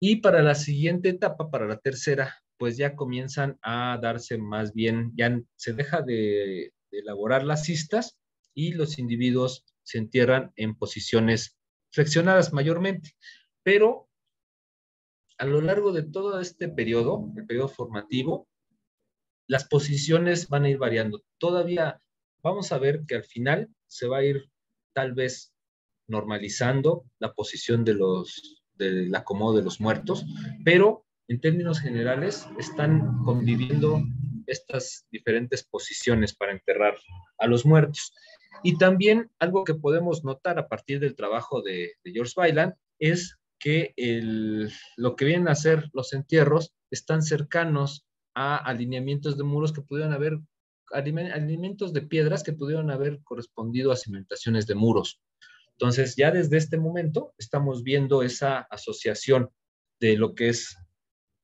Y para la siguiente etapa, para la tercera, pues ya comienzan a darse más bien, ya se deja de, elaborar las cistas y los individuos se entierran en posiciones flexionadas mayormente. Pero a lo largo de todo este periodo, el periodo formativo, las posiciones van a ir variando. Todavía vamos a ver que al final se va a ir tal vez normalizando la posición de los, del acomodo de los muertos, pero en términos generales están conviviendo estas diferentes posiciones para enterrar a los muertos. Y también algo que podemos notar a partir del trabajo de, George Bailand es que el, lo que vienen a ser los entierros están cercanos a alineamientos de muros que pudieron haber, alineamientos de piedras que pudieron haber correspondido a cimentaciones de muros. Entonces, ya desde este momento estamos viendo esa asociación de lo que es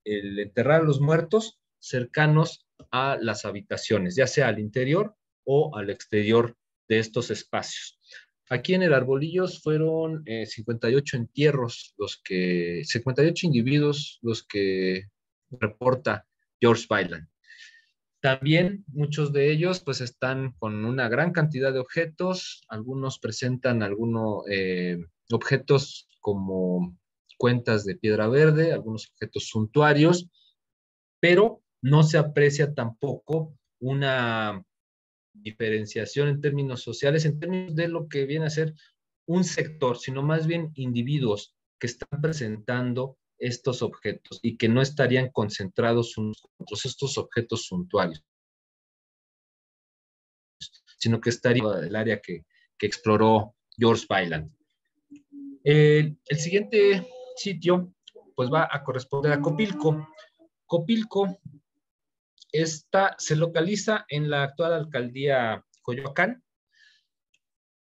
el enterrar a los muertos cercanos a las habitaciones, ya sea al interior o al exterior de estos espacios. Aquí en el Arbolillos fueron 58 eh, entierros, los que, 58 individuos los que reporta George Byland. También muchos de ellos pues están con una gran cantidad de objetos, algunos presentan algunos eh, objetos como cuentas de piedra verde, algunos objetos suntuarios, pero no se aprecia tampoco una diferenciación en términos sociales, en términos de lo que viene a ser un sector, sino más bien individuos que están presentando estos objetos y que no estarían concentrados unos otros, estos objetos suntuarios, sino que estaría el área que, exploró George Byland. el siguiente sitio, pues va a corresponder a Copilco. Copilco está, se localiza en la actual alcaldía Coyoacán.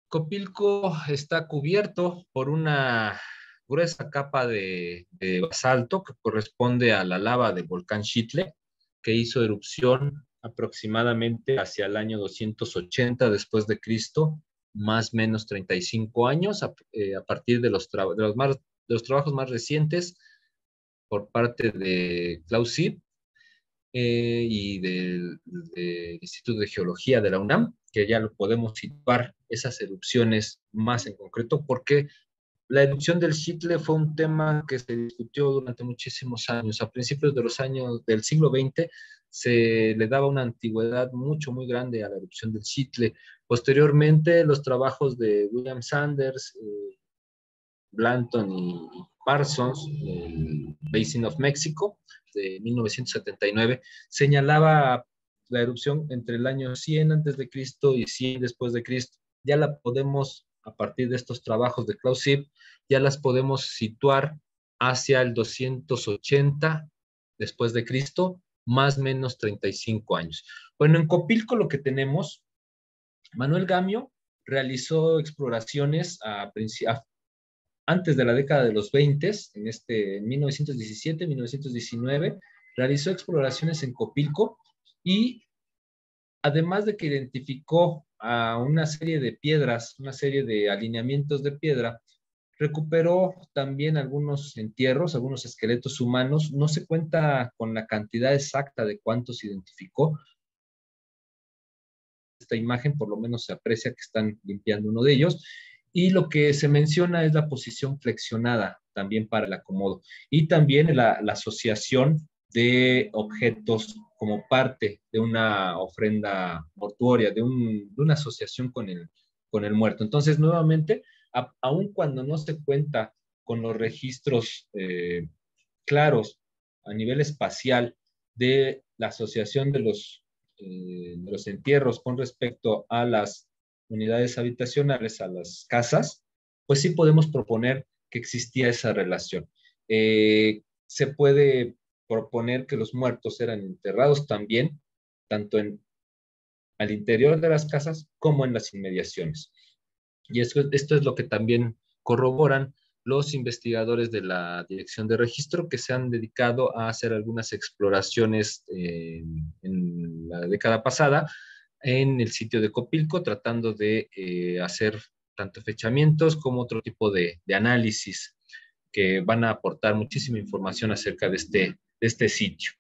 Copilco está cubierto por una gruesa capa de, basalto que corresponde a la lava del volcán Chitle, que hizo erupción aproximadamente hacia el año 280 después de Cristo, más o menos 35 años, a, eh, partir de los, trabajos más recientes por parte de Klaus Sieb eh, y del, del, Instituto de Geología de la UNAM, que ya lo podemos situar esas erupciones más en concreto, porque la erupción del Chitle fue un tema que se discutió durante muchísimos años. A principios de los años del siglo XX se le daba una antigüedad mucho, muy grande a la erupción del Chitle. Posteriormente, los trabajos de William Sanders, eh, Blanton y, Parsons, Basin of Mexico, de 1979, señalaba la erupción entre el año 100 antes de Cristo y 100 después de Cristo. Ya la podemos a partir de estos trabajos de Klaus ya las podemos situar hacia el 280 después de Cristo, más o menos 35 años. Bueno, en Copilco lo que tenemos, Manuel Gamio realizó exploraciones a, antes de la década de los 20, en este 1917, 1919, realizó exploraciones en Copilco y además de que identificó a una serie de piedras, una serie de alineamientos de piedra, recuperó también algunos entierros, algunos esqueletos humanos. No se cuenta con la cantidad exacta de cuántos identificó. Esta imagen por lo menos se aprecia que están limpiando uno de ellos. Y lo que se menciona es la posición flexionada también para el acomodo. Y también la, asociación de objetos como parte de una ofrenda mortuoria, de, una asociación con el, con el muerto. Entonces, nuevamente, aun cuando no se cuenta con los registros eh, claros a nivel espacial de la asociación de los, eh, de los entierros con respecto a las unidades habitacionales, a las casas, pues sí podemos proponer que existía esa relación. Eh, se puede proponer que los muertos eran enterrados también, tanto al interior de las casas como en las inmediaciones. Y esto, esto es lo que también corroboran los investigadores de la Dirección de Registro que se han dedicado a hacer algunas exploraciones eh, en la década pasada en el sitio de Copilco, tratando de eh, hacer tanto fechamientos como otro tipo de, análisis que van a aportar muchísima información acerca de este, este sitio.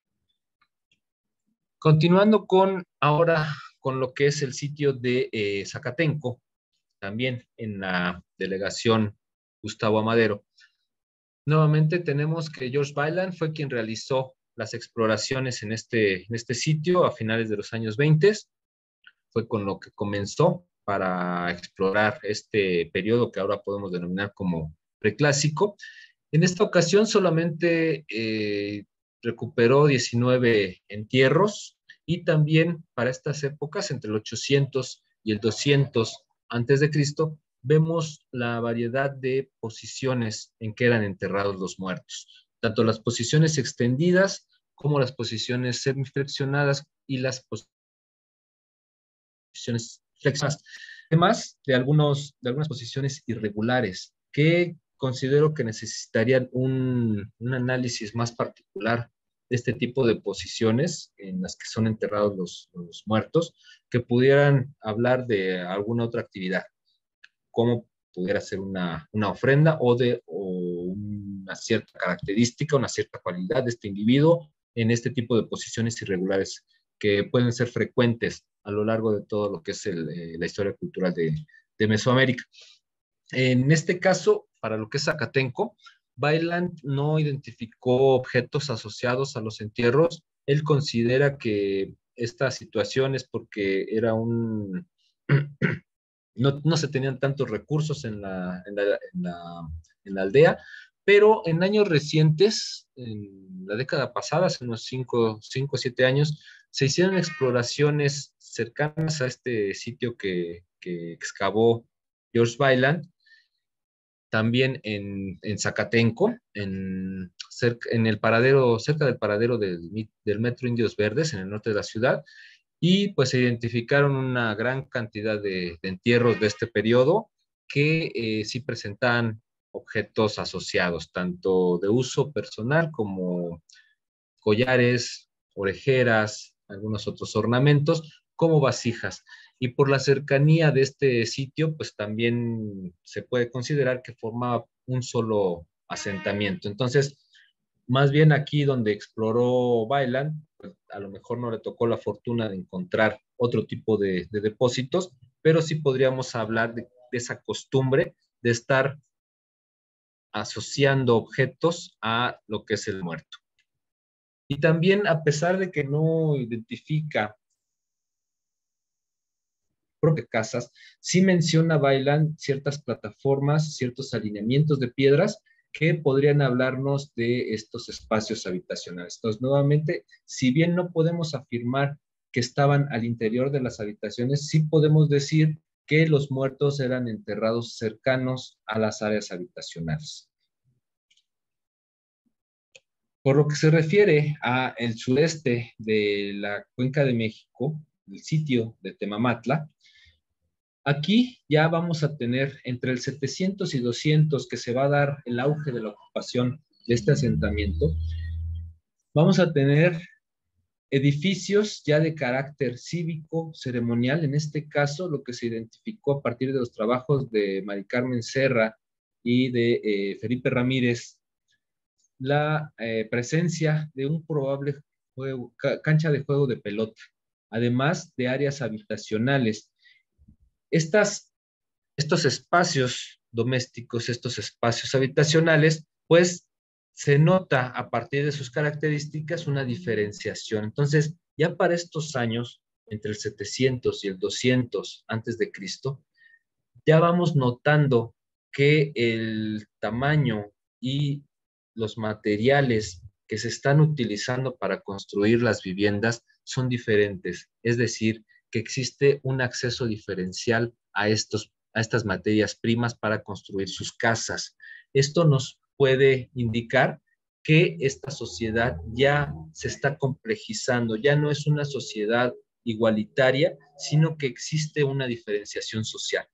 Continuando con ahora con lo que es el sitio de eh, Zacatenco, también en la delegación Gustavo Amadero. Nuevamente tenemos que George Bailand fue quien realizó las exploraciones en este, en este sitio a finales de los años 20. Fue con lo que comenzó para explorar este periodo que ahora podemos denominar como preclásico. En esta ocasión solamente eh, recuperó 19 entierros y también para estas épocas, entre el 800 y el 200 antes de Cristo, vemos la variedad de posiciones en que eran enterrados los muertos, tanto las posiciones extendidas como las posiciones semiflexionadas y las posiciones flexionadas. Además de, algunos, de algunas posiciones irregulares que considero que necesitarían un, un análisis más particular este tipo de posiciones en las que son enterrados los, muertos, que pudieran hablar de alguna otra actividad, como pudiera ser una, ofrenda o de una cierta característica, una cierta cualidad de este individuo en este tipo de posiciones irregulares que pueden ser frecuentes a lo largo de todo lo que es eh, la historia cultural de, Mesoamérica. En este caso, para lo que es Zacatenco, Bailand no identificó objetos asociados a los entierros. Él considera que esta situación es porque era un... *clears throat* no, se tenían tantos recursos en la, aldea, pero en años recientes, en la década pasada, hace unos 5 o 7 años, se hicieron exploraciones cercanas a este sitio que, excavó George Bailand también en, Zacatenco, en, en, el paradero, cerca del paradero del, Metro Indios Verdes, en el norte de la ciudad, y pues se identificaron una gran cantidad de, entierros de este periodo que eh, sí presentaban objetos asociados, tanto de uso personal como collares, orejeras, algunos otros ornamentos, como vasijas y por la cercanía de este sitio, pues también se puede considerar que formaba un solo asentamiento. Entonces, más bien aquí donde exploró Bailan, pues a lo mejor no le tocó la fortuna de encontrar otro tipo de, depósitos, pero sí podríamos hablar de, de esa costumbre de estar asociando objetos a lo que es el muerto. Y también, a pesar de que no identifica propias casas, sí menciona Bailan ciertas plataformas, ciertos alineamientos de piedras que podrían hablarnos de estos espacios habitacionales. Entonces, nuevamente, si bien no podemos afirmar que estaban al interior de las habitaciones, sí podemos decir que los muertos eran enterrados cercanos a las áreas habitacionales. Por lo que se refiere a el sureste de la cuenca de México, el sitio de Temamatla, Aquí ya vamos a tener entre el 700 y 200 que se va a dar el auge de la ocupación de este asentamiento, vamos a tener edificios ya de carácter cívico, ceremonial, en este caso lo que se identificó a partir de los trabajos de Mari Carmen Serra y de eh, Felipe Ramírez, la eh, presencia de un probable cancha de juego de pelota, además de áreas habitacionales. Estas, estos espacios domésticos, estos espacios habitacionales, pues se nota a partir de sus características una diferenciación. Entonces, ya para estos años, entre el 700 y el 200 antes de Cristo, ya vamos notando que el tamaño y los materiales que se están utilizando para construir las viviendas son diferentes. Es decir, que existe un acceso diferencial a, estos, a estas materias primas para construir sus casas. Esto nos puede indicar que esta sociedad ya se está complejizando, ya no es una sociedad igualitaria, sino que existe una diferenciación social.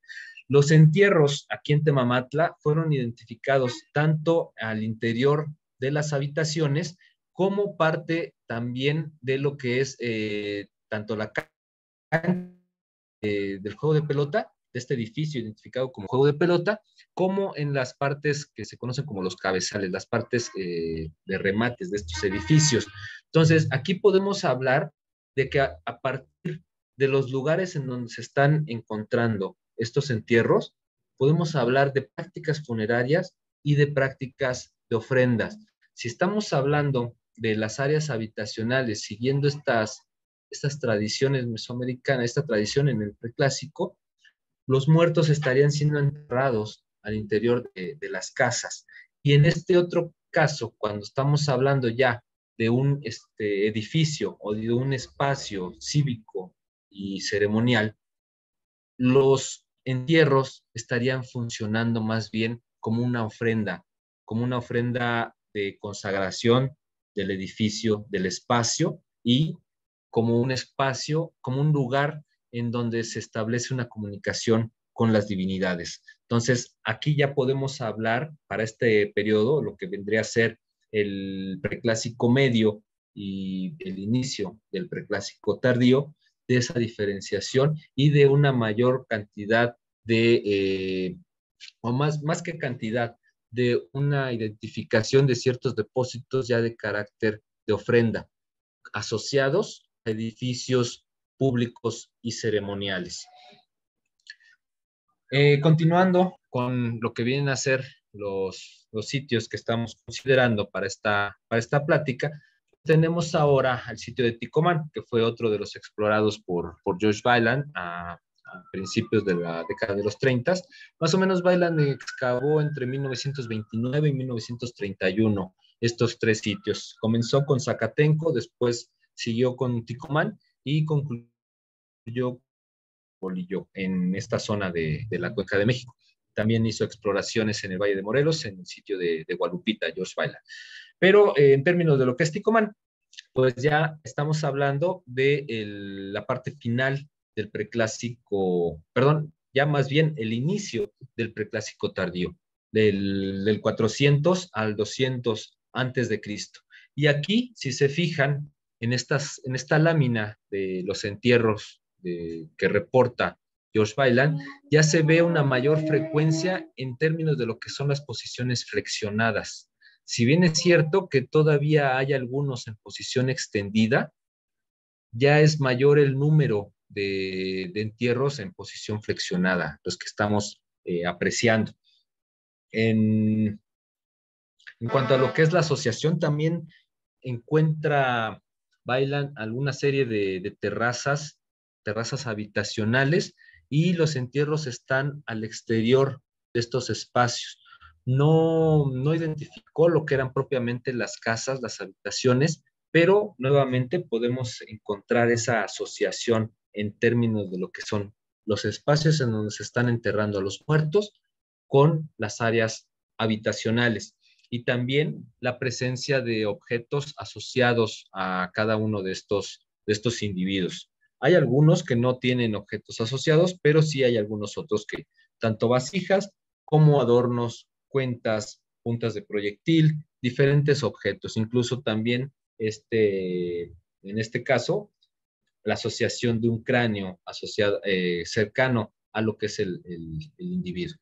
Los entierros aquí en Temamatla fueron identificados tanto al interior de las habitaciones como parte también de lo que es eh, tanto la cancha eh, del juego de pelota este edificio identificado como juego de pelota, como en las partes que se conocen como los cabezales, las partes eh, de remates de estos edificios. Entonces, aquí podemos hablar de que a partir de los lugares en donde se están encontrando estos entierros, podemos hablar de prácticas funerarias y de prácticas de ofrendas. Si estamos hablando de las áreas habitacionales siguiendo estas, estas tradiciones mesoamericanas, esta tradición en el preclásico, los muertos estarían siendo enterrados al interior de, las casas. Y en este otro caso, cuando estamos hablando ya de un este, edificio o de un espacio cívico y ceremonial, los entierros estarían funcionando más bien como una ofrenda, como una ofrenda de consagración del edificio, del espacio y como un espacio, como un lugar en donde se establece una comunicación con las divinidades. Entonces, aquí ya podemos hablar para este periodo, lo que vendría a ser el preclásico medio y el inicio del preclásico tardío, de esa diferenciación y de una mayor cantidad de, eh, o más, más que cantidad, de una identificación de ciertos depósitos ya de carácter de ofrenda, asociados a edificios públicos y ceremoniales. Eh, continuando con lo que vienen a ser los, los, sitios que estamos considerando para esta, para esta plática, tenemos ahora el sitio de Ticomán, que fue otro de los explorados por, por George Bailan a, a, principios de la década de los 30. Más o menos Bailan excavó entre 1929 y 1931 estos tres sitios. Comenzó con Zacatenco, después siguió con Ticomán y concluyó Bolillo en esta zona de, la Cuenca de México. También hizo exploraciones en el Valle de Morelos, en el sitio de, de George Baila. Pero eh, en términos de lo que es Ticomán, pues ya estamos hablando de la parte final del preclásico, perdón, ya más bien el inicio del preclásico tardío, del, del 400 al 200 antes de Cristo. Y aquí, si se fijan, en, esta lámina de los entierros que reporta George Bailan, ya se ve una mayor frecuencia en términos de lo que son las posiciones flexionadas. Si bien es cierto que todavía hay algunos en posición extendida, ya es mayor el número de, entierros en posición flexionada, los que estamos eh, apreciando. En, en cuanto a lo que es la asociación, también encuentra bailan alguna serie de, terrazas, terrazas habitacionales y los entierros están al exterior de estos espacios. No, no identificó lo que eran propiamente las casas, las habitaciones, pero nuevamente podemos encontrar esa asociación en términos de lo que son los espacios en donde se están enterrando a los muertos con las áreas habitacionales y también la presencia de objetos asociados a cada uno de estos, de estos individuos. Hay algunos que no tienen objetos asociados, pero sí hay algunos otros que, tanto vasijas como adornos, cuentas, puntas de proyectil, diferentes objetos, incluso también este, en este caso, la asociación de un cráneo asociado, eh, cercano a lo que es el, individuo.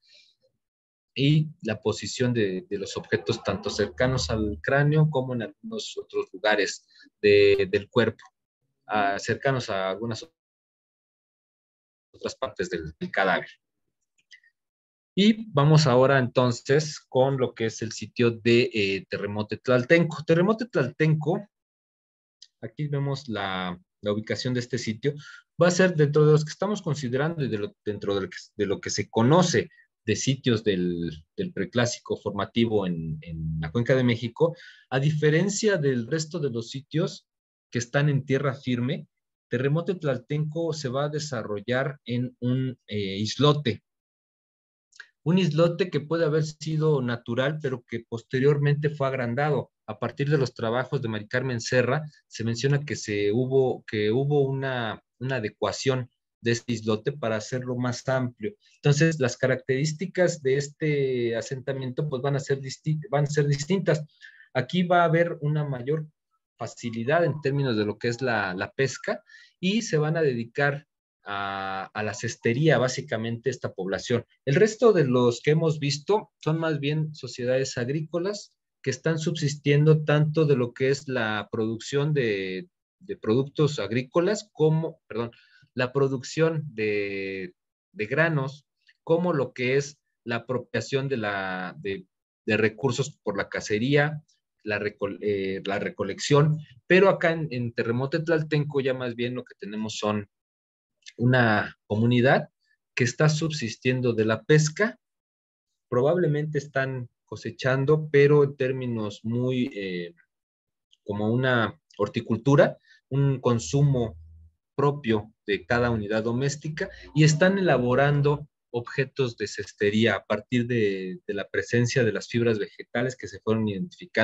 Y la posición de, los objetos tanto cercanos al cráneo como en algunos otros lugares del cuerpo, cercanos a algunas otras partes del, cadáver. Y vamos ahora entonces con lo que es el sitio de eh, Terremoto Tlaltenco. Terremoto Tlaltenco, aquí vemos la, la ubicación de este sitio, va a ser dentro de los que estamos considerando y dentro de lo, que, se conoce de sitios del, preclásico formativo en, la Cuenca de México, a diferencia del resto de los sitios que están en tierra firme, Terremoto Tlaltenco se va a desarrollar en un eh, islote. Un islote que puede haber sido natural, pero que posteriormente fue agrandado a partir de los trabajos de Mari Carmen Serra, se menciona que, se hubo, que hubo una, adecuación de este islote para hacerlo más amplio. Entonces, las características de este asentamiento pues, van, a ser van a ser distintas. Aquí va a haber una mayor facilidad en términos de lo que es la, pesca y se van a dedicar a, la cestería, básicamente, esta población. El resto de los que hemos visto son más bien sociedades agrícolas que están subsistiendo tanto de lo que es la producción de, productos agrícolas como, perdón, la producción de, granos, como lo que es la apropiación de, la, de, recursos por la cacería, la, eh, la recolección, pero acá en, en Terremoto Tlaltenco ya más bien lo que tenemos son una comunidad que está subsistiendo de la pesca, probablemente están cosechando, pero en términos muy eh, como una horticultura, un consumo propio de cada unidad doméstica y están elaborando objetos de cestería a partir de, de la presencia de las fibras vegetales que se fueron identificando